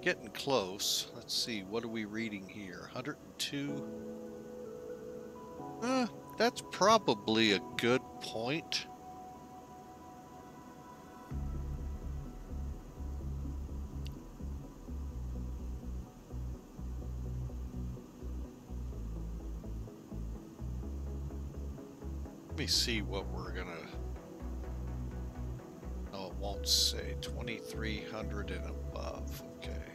Getting close. Let's see. What are we reading here? 102. Uh, that's probably a good point. Let me see what we're gonna. Won't say 2300 and above. Okay.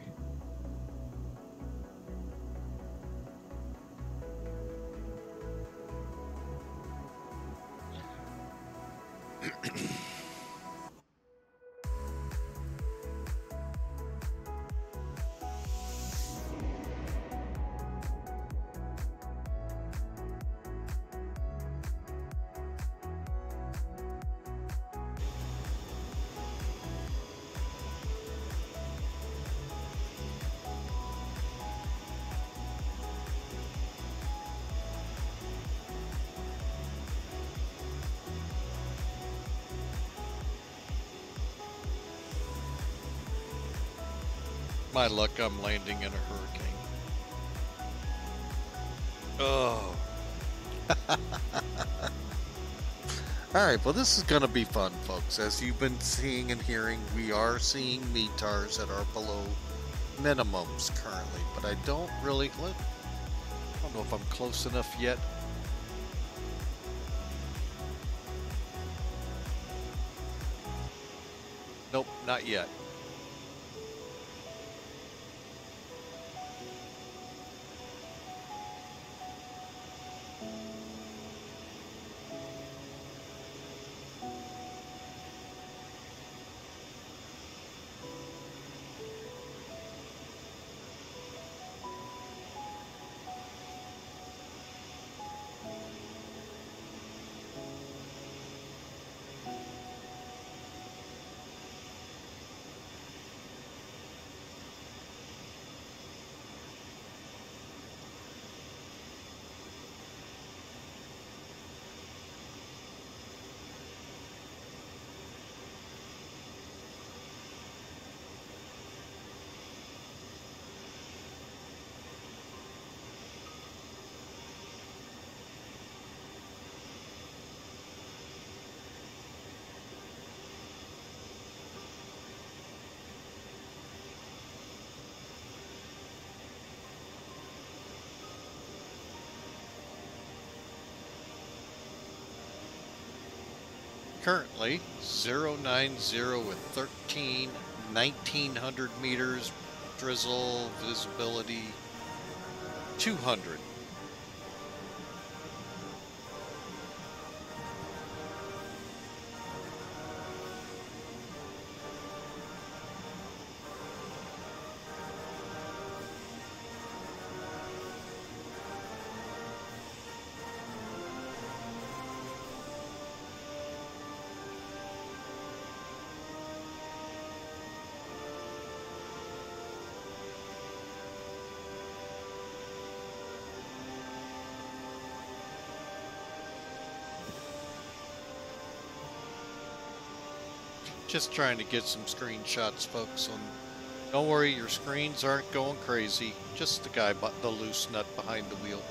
My luck, I'm landing in a hurricane. Oh. [laughs] Alright, well this is going to be fun, folks. As you've been seeing and hearing, we are seeing METARs that are below minimums currently, but I don't really... I don't know if I'm close enough yet. Nope, not yet. Currently 090 with 13 1900 meters drizzle visibility 200 Just trying to get some screenshots, folks. On, don't worry, your screens aren't going crazy. Just the guy, the loose nut behind the wheel.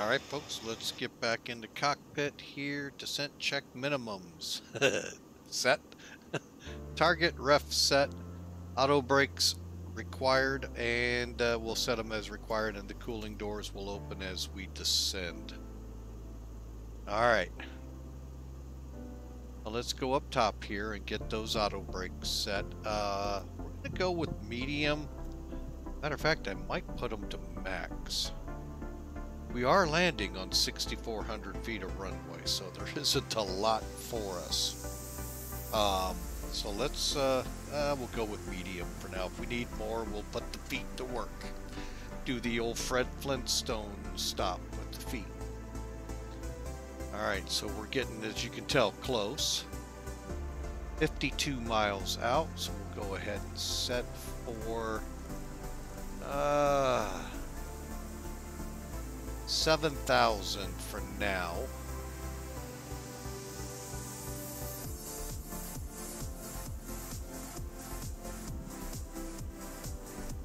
All right, folks, let's get back into cockpit here. Descent check minimums. [laughs] set. [laughs] Target ref set. Auto brakes required, and uh, we'll set them as required, and the cooling doors will open as we descend. All right. Now let's go up top here and get those auto brakes set. Uh, we're going to go with medium. Matter of fact, I might put them to max. We are landing on 6,400 feet of runway, so there [laughs] isn't a lot for us. Um, so let's, uh, uh, we'll go with medium for now. If we need more, we'll put the feet to work. Do the old Fred Flintstone stop with the feet. Alright, so we're getting, as you can tell, close. 52 miles out, so we'll go ahead and set for... Uh, 7,000 for now.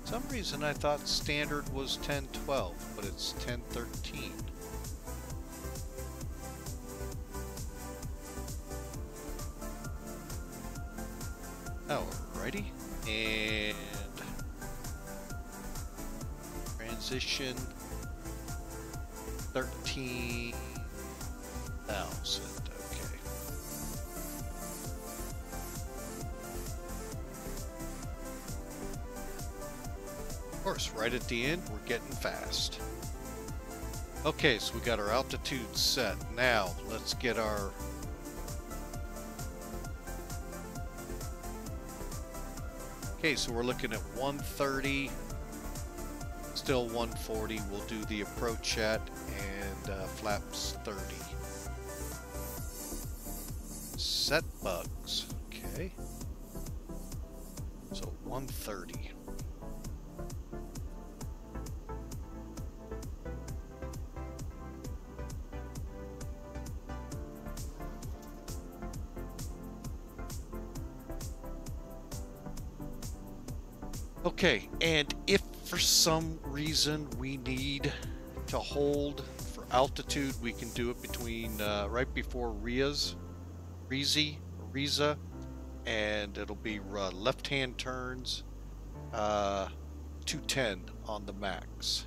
some reason I thought standard was 1012, but it's 1013. Alrighty, and transition thirteen thousand. Okay. Of course, right at the end, we're getting fast. Okay, so we got our altitude set. Now, let's get our Okay, so we're looking at 130 still 140. We'll do the approach at and uh, flaps 30. Set bugs. Okay. So 130. Okay, and if for some reason we need to hold altitude, we can do it between uh, right before Ria's, Rizi, Riza, and it'll be uh, left-hand turns, uh, 210 on the max.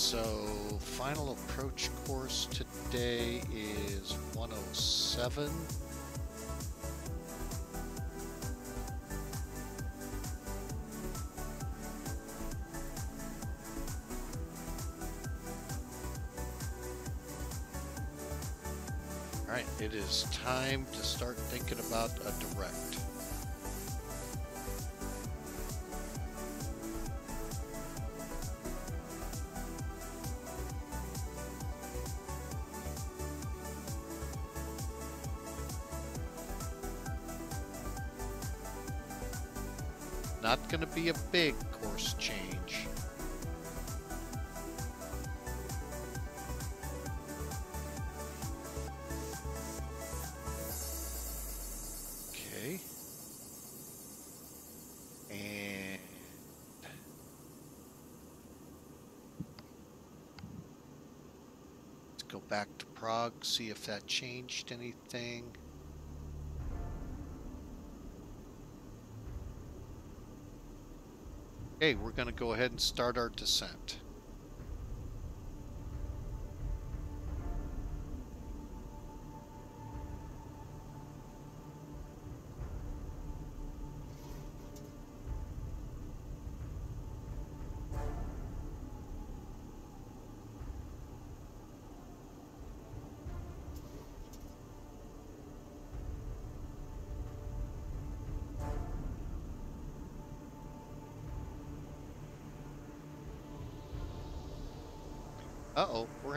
So final approach course today is 107. All right, it is time to start thinking about a direct. Big course change. Okay. And let's go back to Prague, see if that changed anything. Okay, we're going to go ahead and start our descent.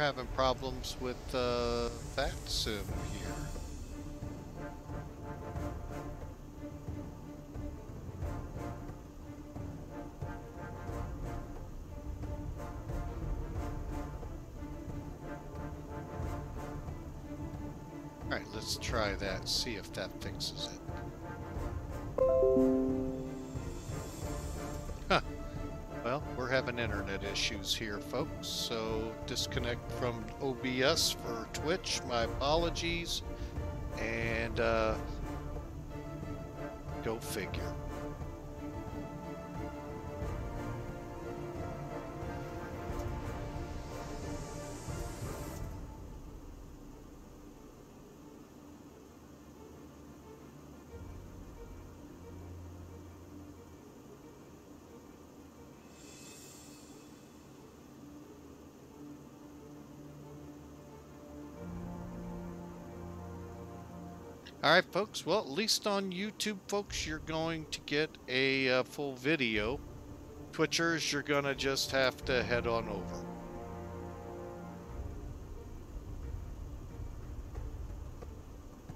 Having problems with uh, VATSIM here. Alright, let's try that, see if that fixes it. Issues here, folks, so disconnect from OBS for Twitch. My apologies. And, uh, go figure. Folks. Well, at least on YouTube, folks, you're going to get a uh, full video. Twitchers, you're going to just have to head on over.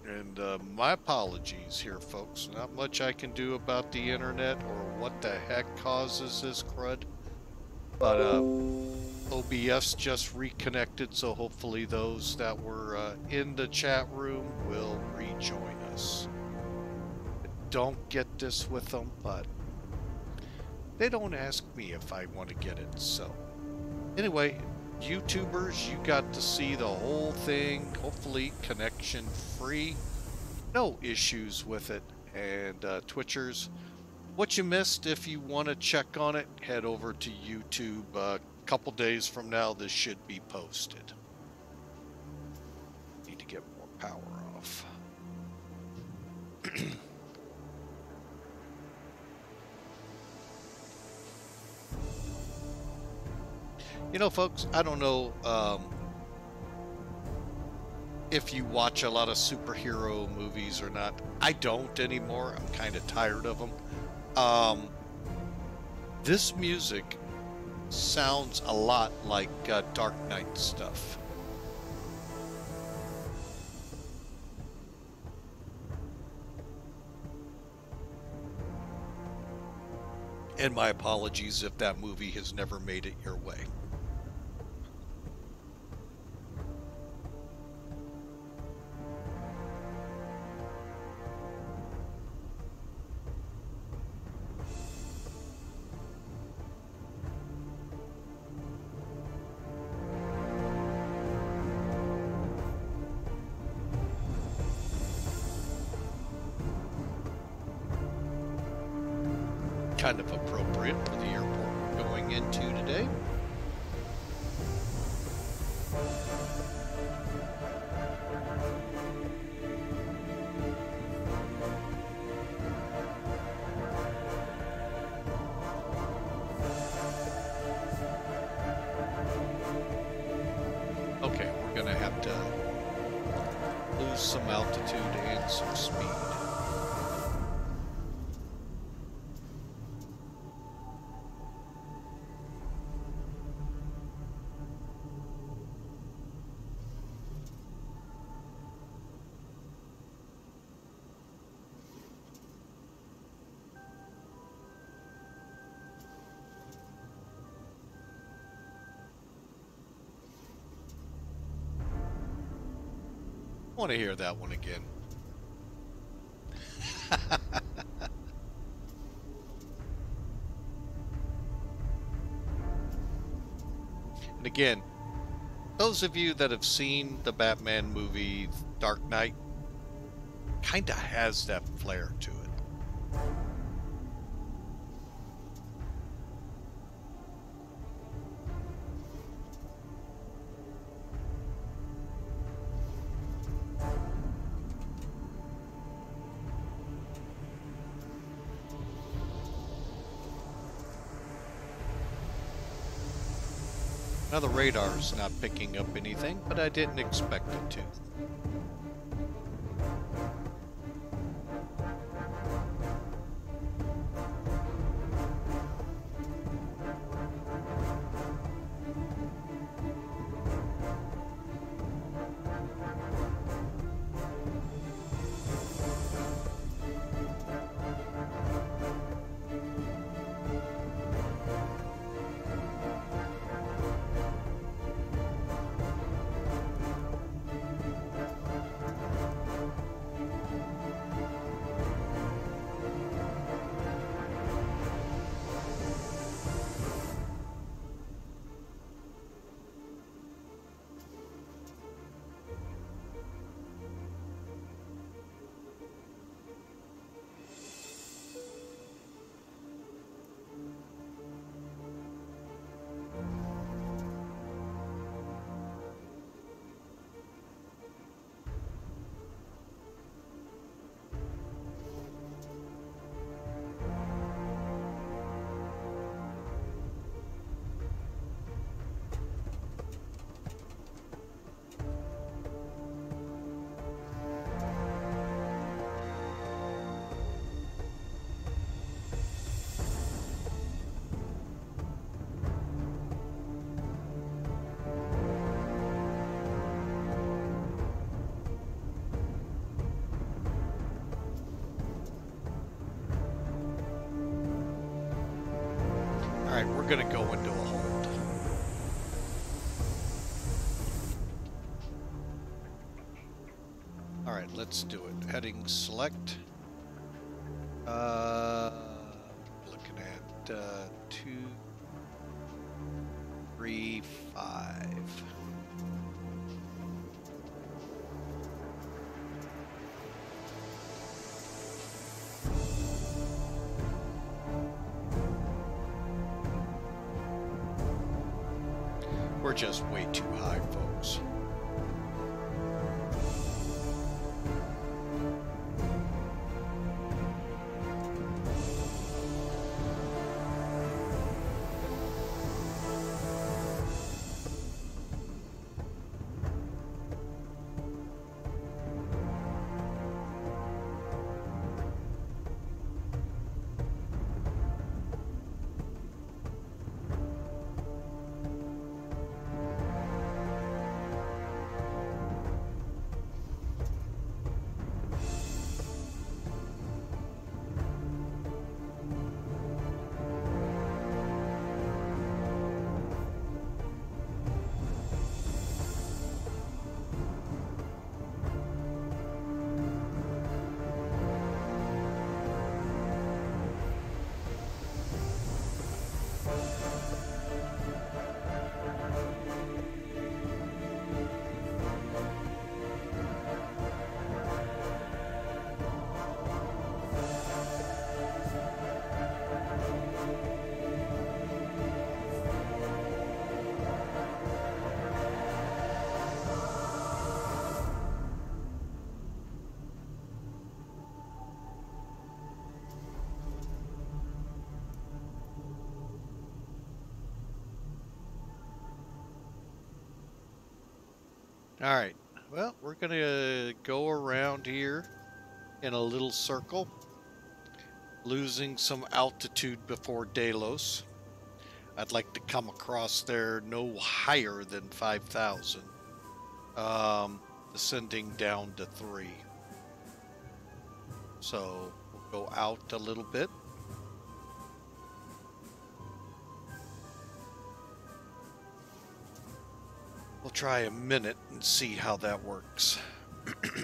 And uh, my apologies here, folks. Not much I can do about the internet or what the heck causes this crud. But uh, OBS just reconnected, so hopefully those that were uh, in the chat room will rejoin us. Don't get this with them, but they don't ask me if I want to get it, so. Anyway, YouTubers, you got to see the whole thing, hopefully connection free. No issues with it. And uh, Twitchers, what you missed, if you want to check on it, head over to YouTube. A uh, couple days from now, this should be posted. Need to get more power off. [clears throat] you know, folks, I don't know um, if you watch a lot of superhero movies or not. I don't anymore. I'm kind of tired of them. Um, this music sounds a lot like uh, Dark Knight stuff. And my apologies if that movie has never made it your way. Want to hear that one again. [laughs] and again, those of you that have seen the Batman movie Dark Knight kind of has that flair to it. Now the radar's not picking up anything, but I didn't expect it to. Let's do it. Heading select. Uh, looking at uh, two, three, five. We're just way too high, folks. All right. Well, we're going to go around here in a little circle, losing some altitude before Delos. I'd like to come across there no higher than 5,000, um, descending down to 3. So we'll go out a little bit. Try a minute and see how that works. [clears throat]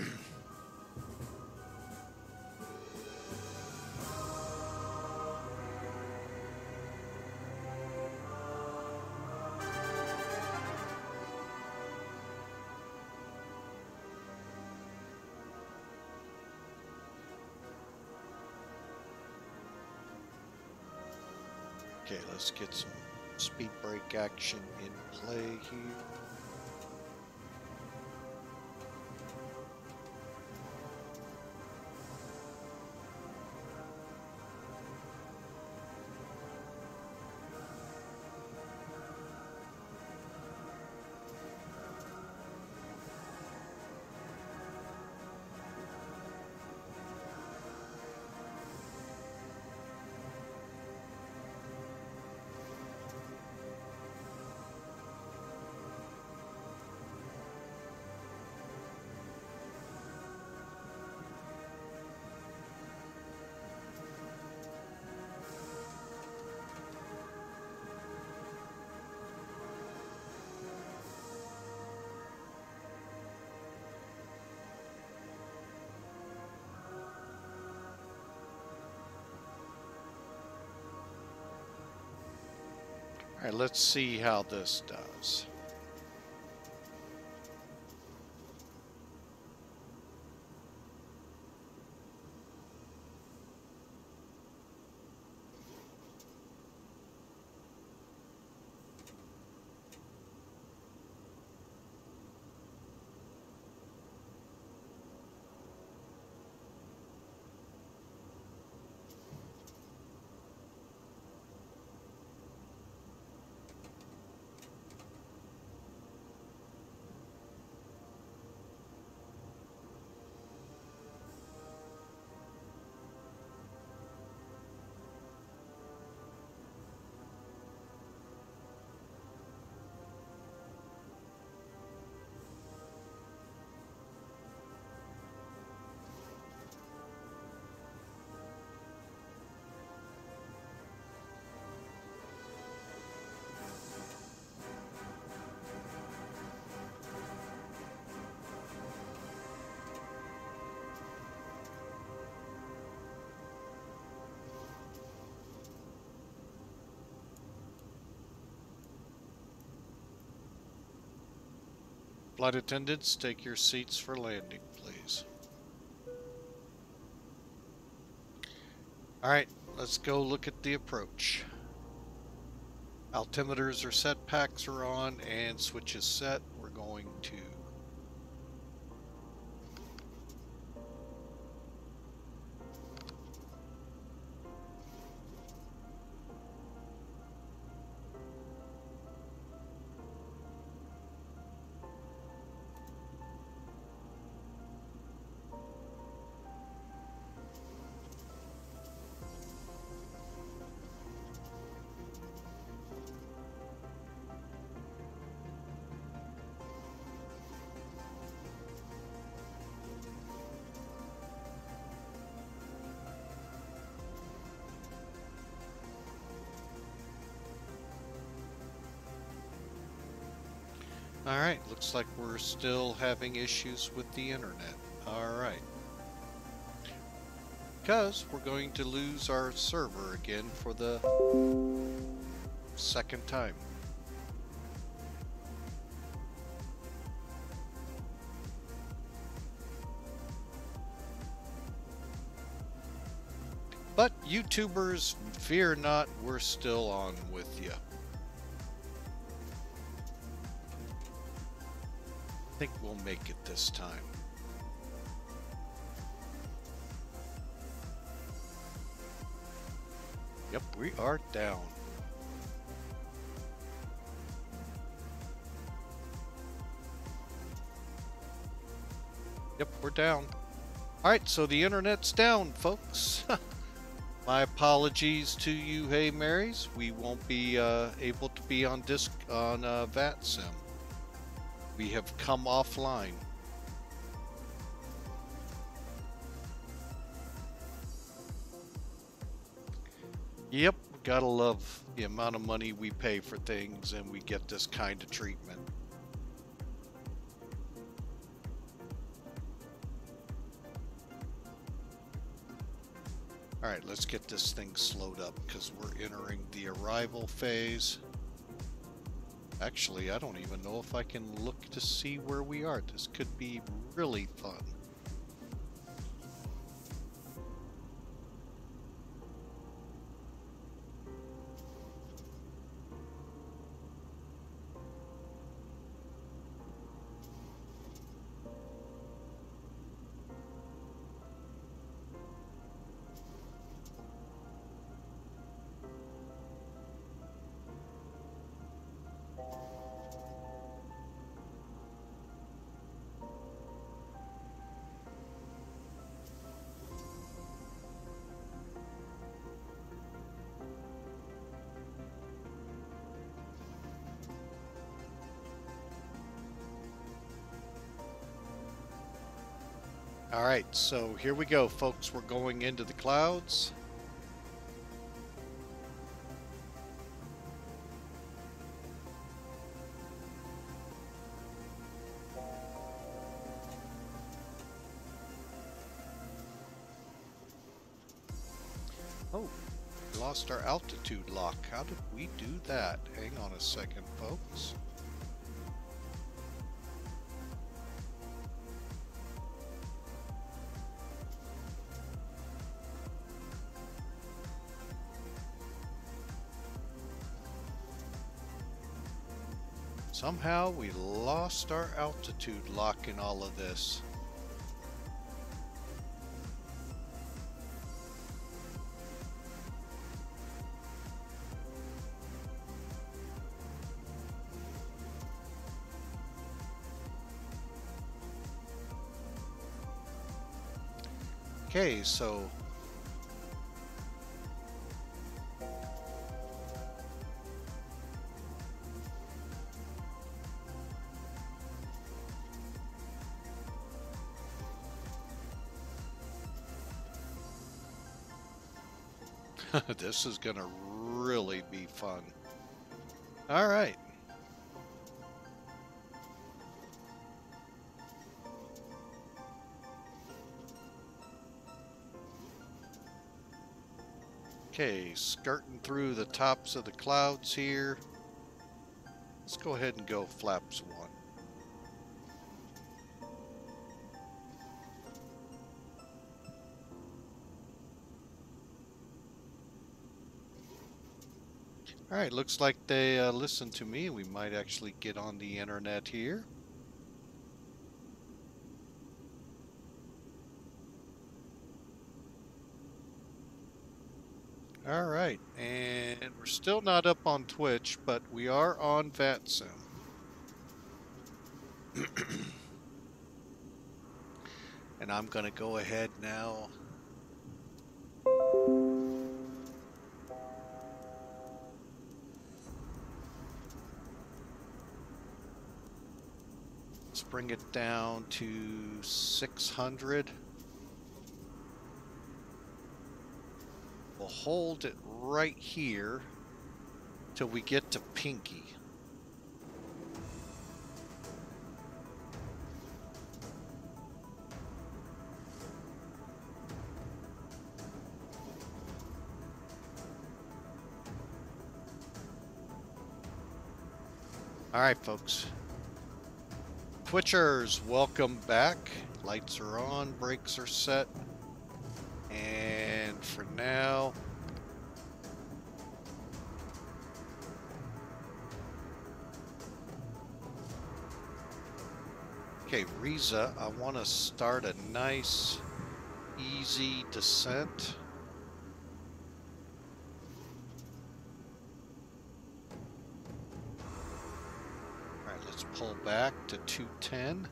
Okay, let's get some speed brake action in play here. All right, let's see how this does. Flight attendants, take your seats for landing, please. Alright, let's go look at the approach. Altimeters are set, packs are on, and switch is set. Looks like we're still having issues with the internet. Alright. Because we're going to lose our server again for the second time. But YouTubers, fear not, we're still on with you. We'll make it this time. Yep, we are down. Yep, we're down. Alright, so the internet's down, folks. [laughs] My apologies to you, Hey Marys. We won't be uh, able to be on disc on uh, VATSIM. We have come offline. Yep, gotta love the amount of money we pay for things and we get this kind of treatment. Alright, let's get this thing slowed up because we're entering the arrival phase. Actually, I don't even know if I can look to see where we are. This could be really fun. All right, so here we go, folks. We're going into the clouds. Oh, lost our altitude lock. How did we do that? Hang on a second, folks. Somehow we lost our altitude lock in all of this. Okay, so [laughs] this is going to really be fun. All right. Okay, skirting through the tops of the clouds here. Let's go ahead and go flaps All right, looks like they uh, listened to me. We might actually get on the internet here. All right, and we're still not up on Twitch, but we are on VATSIM. [clears throat] and I'm going to go ahead now. Bring it down to 600. We'll hold it right here till we get to Pinky. All right, folks. Twitchers, welcome back. Lights are on, brakes are set. And for now, Okay, Riza, I want to start a nice, easy descent. Back to 210.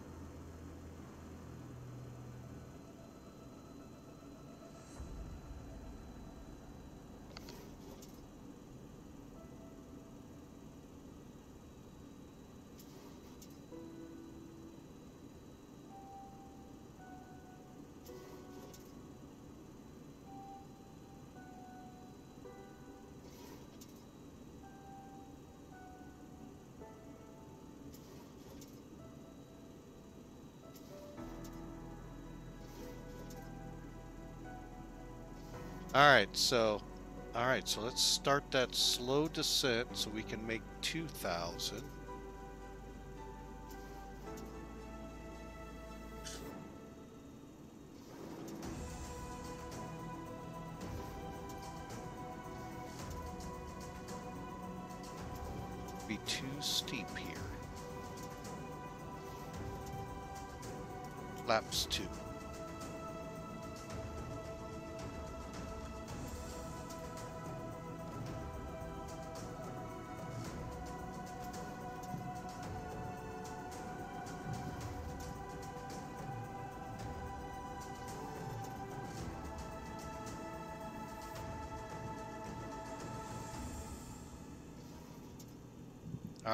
Alright, so alright, so let's start that slow descent so we can make 2,000.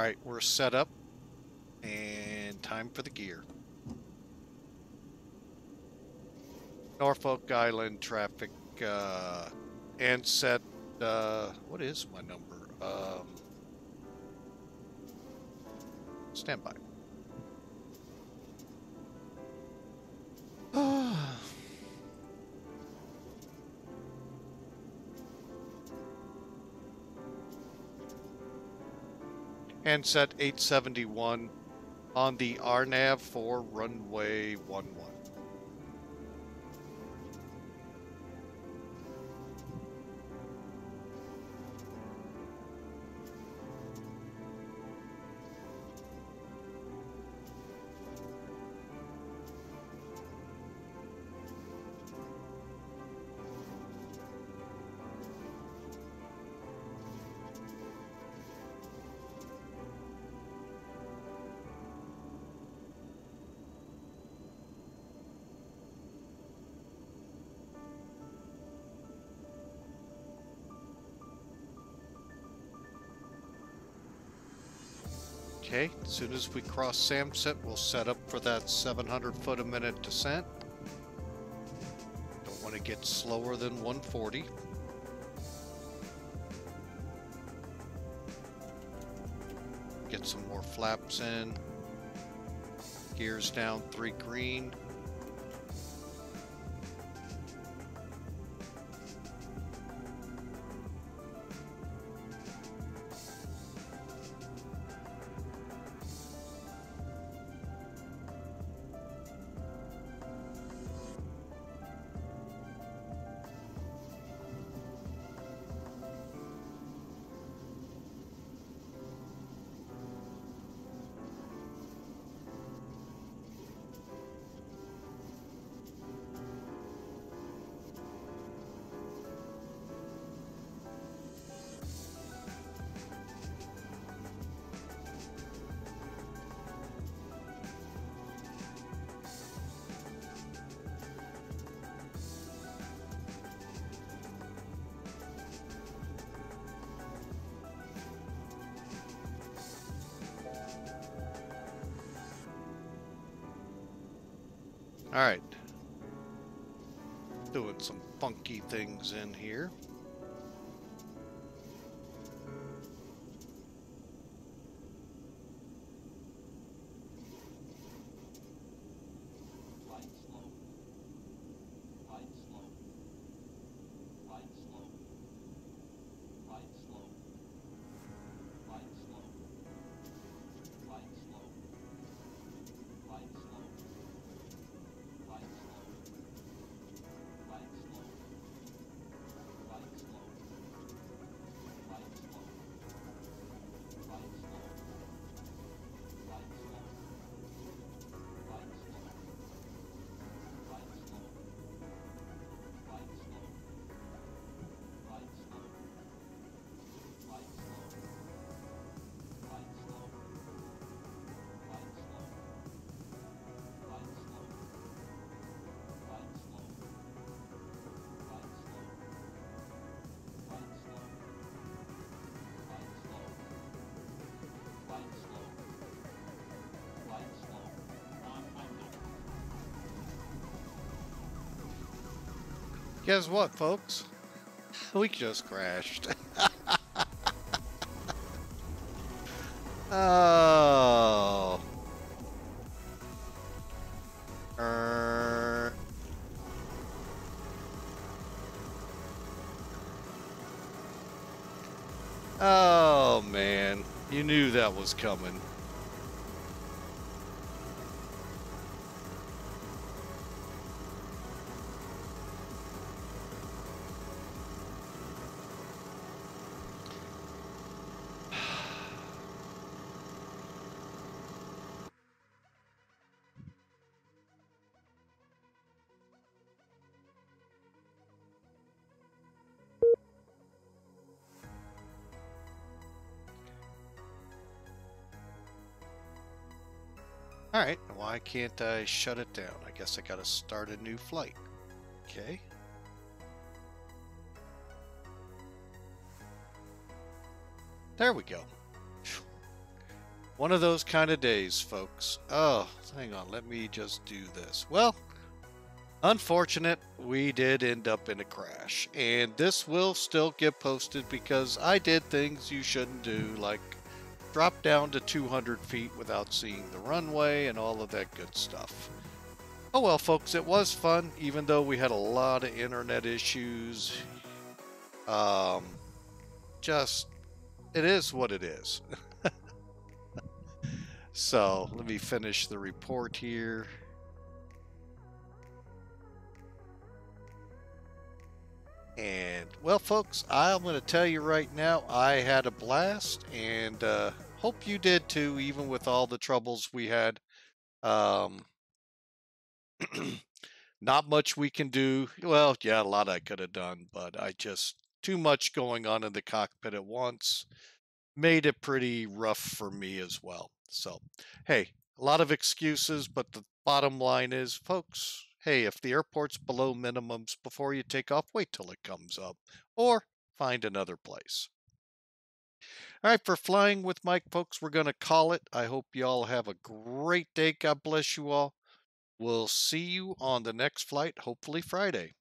Right, we're set up and time for the gear. Norfolk Island traffic uh, and set. Uh, what is my number? Um, set 871 on the RNAV for runway 11. Okay, as soon as we cross Samset, we'll set up for that 700 foot a minute descent. Don't want to get slower than 140. Get some more flaps in. Gears down, three green. In here. Guess what, folks? We just crashed. [laughs] oh. Er. Oh, man. You knew that was coming. All right, why can't I shut it down? I guess I gotta start a new flight. Okay. There we go. One of those kind of days, folks. Oh, hang on, let me just do this. Well, unfortunate, we did end up in a crash. And this will still get posted because I did things you shouldn't do, like drop down to 200 feet without seeing the runway and all of that good stuff. Oh well, folks, it was fun, even though we had a lot of internet issues. Um, just, it is what it is. [laughs] so, let me finish the report here. And, well, folks, I'm going to tell you right now, I had a blast, and uh, hope you did too, even with all the troubles we had. Um, [clears throat] not much we can do. Well, yeah, a lot I could have done, but I just, too much going on in the cockpit at once made it pretty rough for me as well. So, hey, a lot of excuses, but the bottom line is, folks, hey, if the airport's below minimums before you take off, wait till it comes up or find another place. All right, for flying with Mike, folks, we're going to call it. I hope you all have a great day. God bless you all. We'll see you on the next flight, hopefully Friday.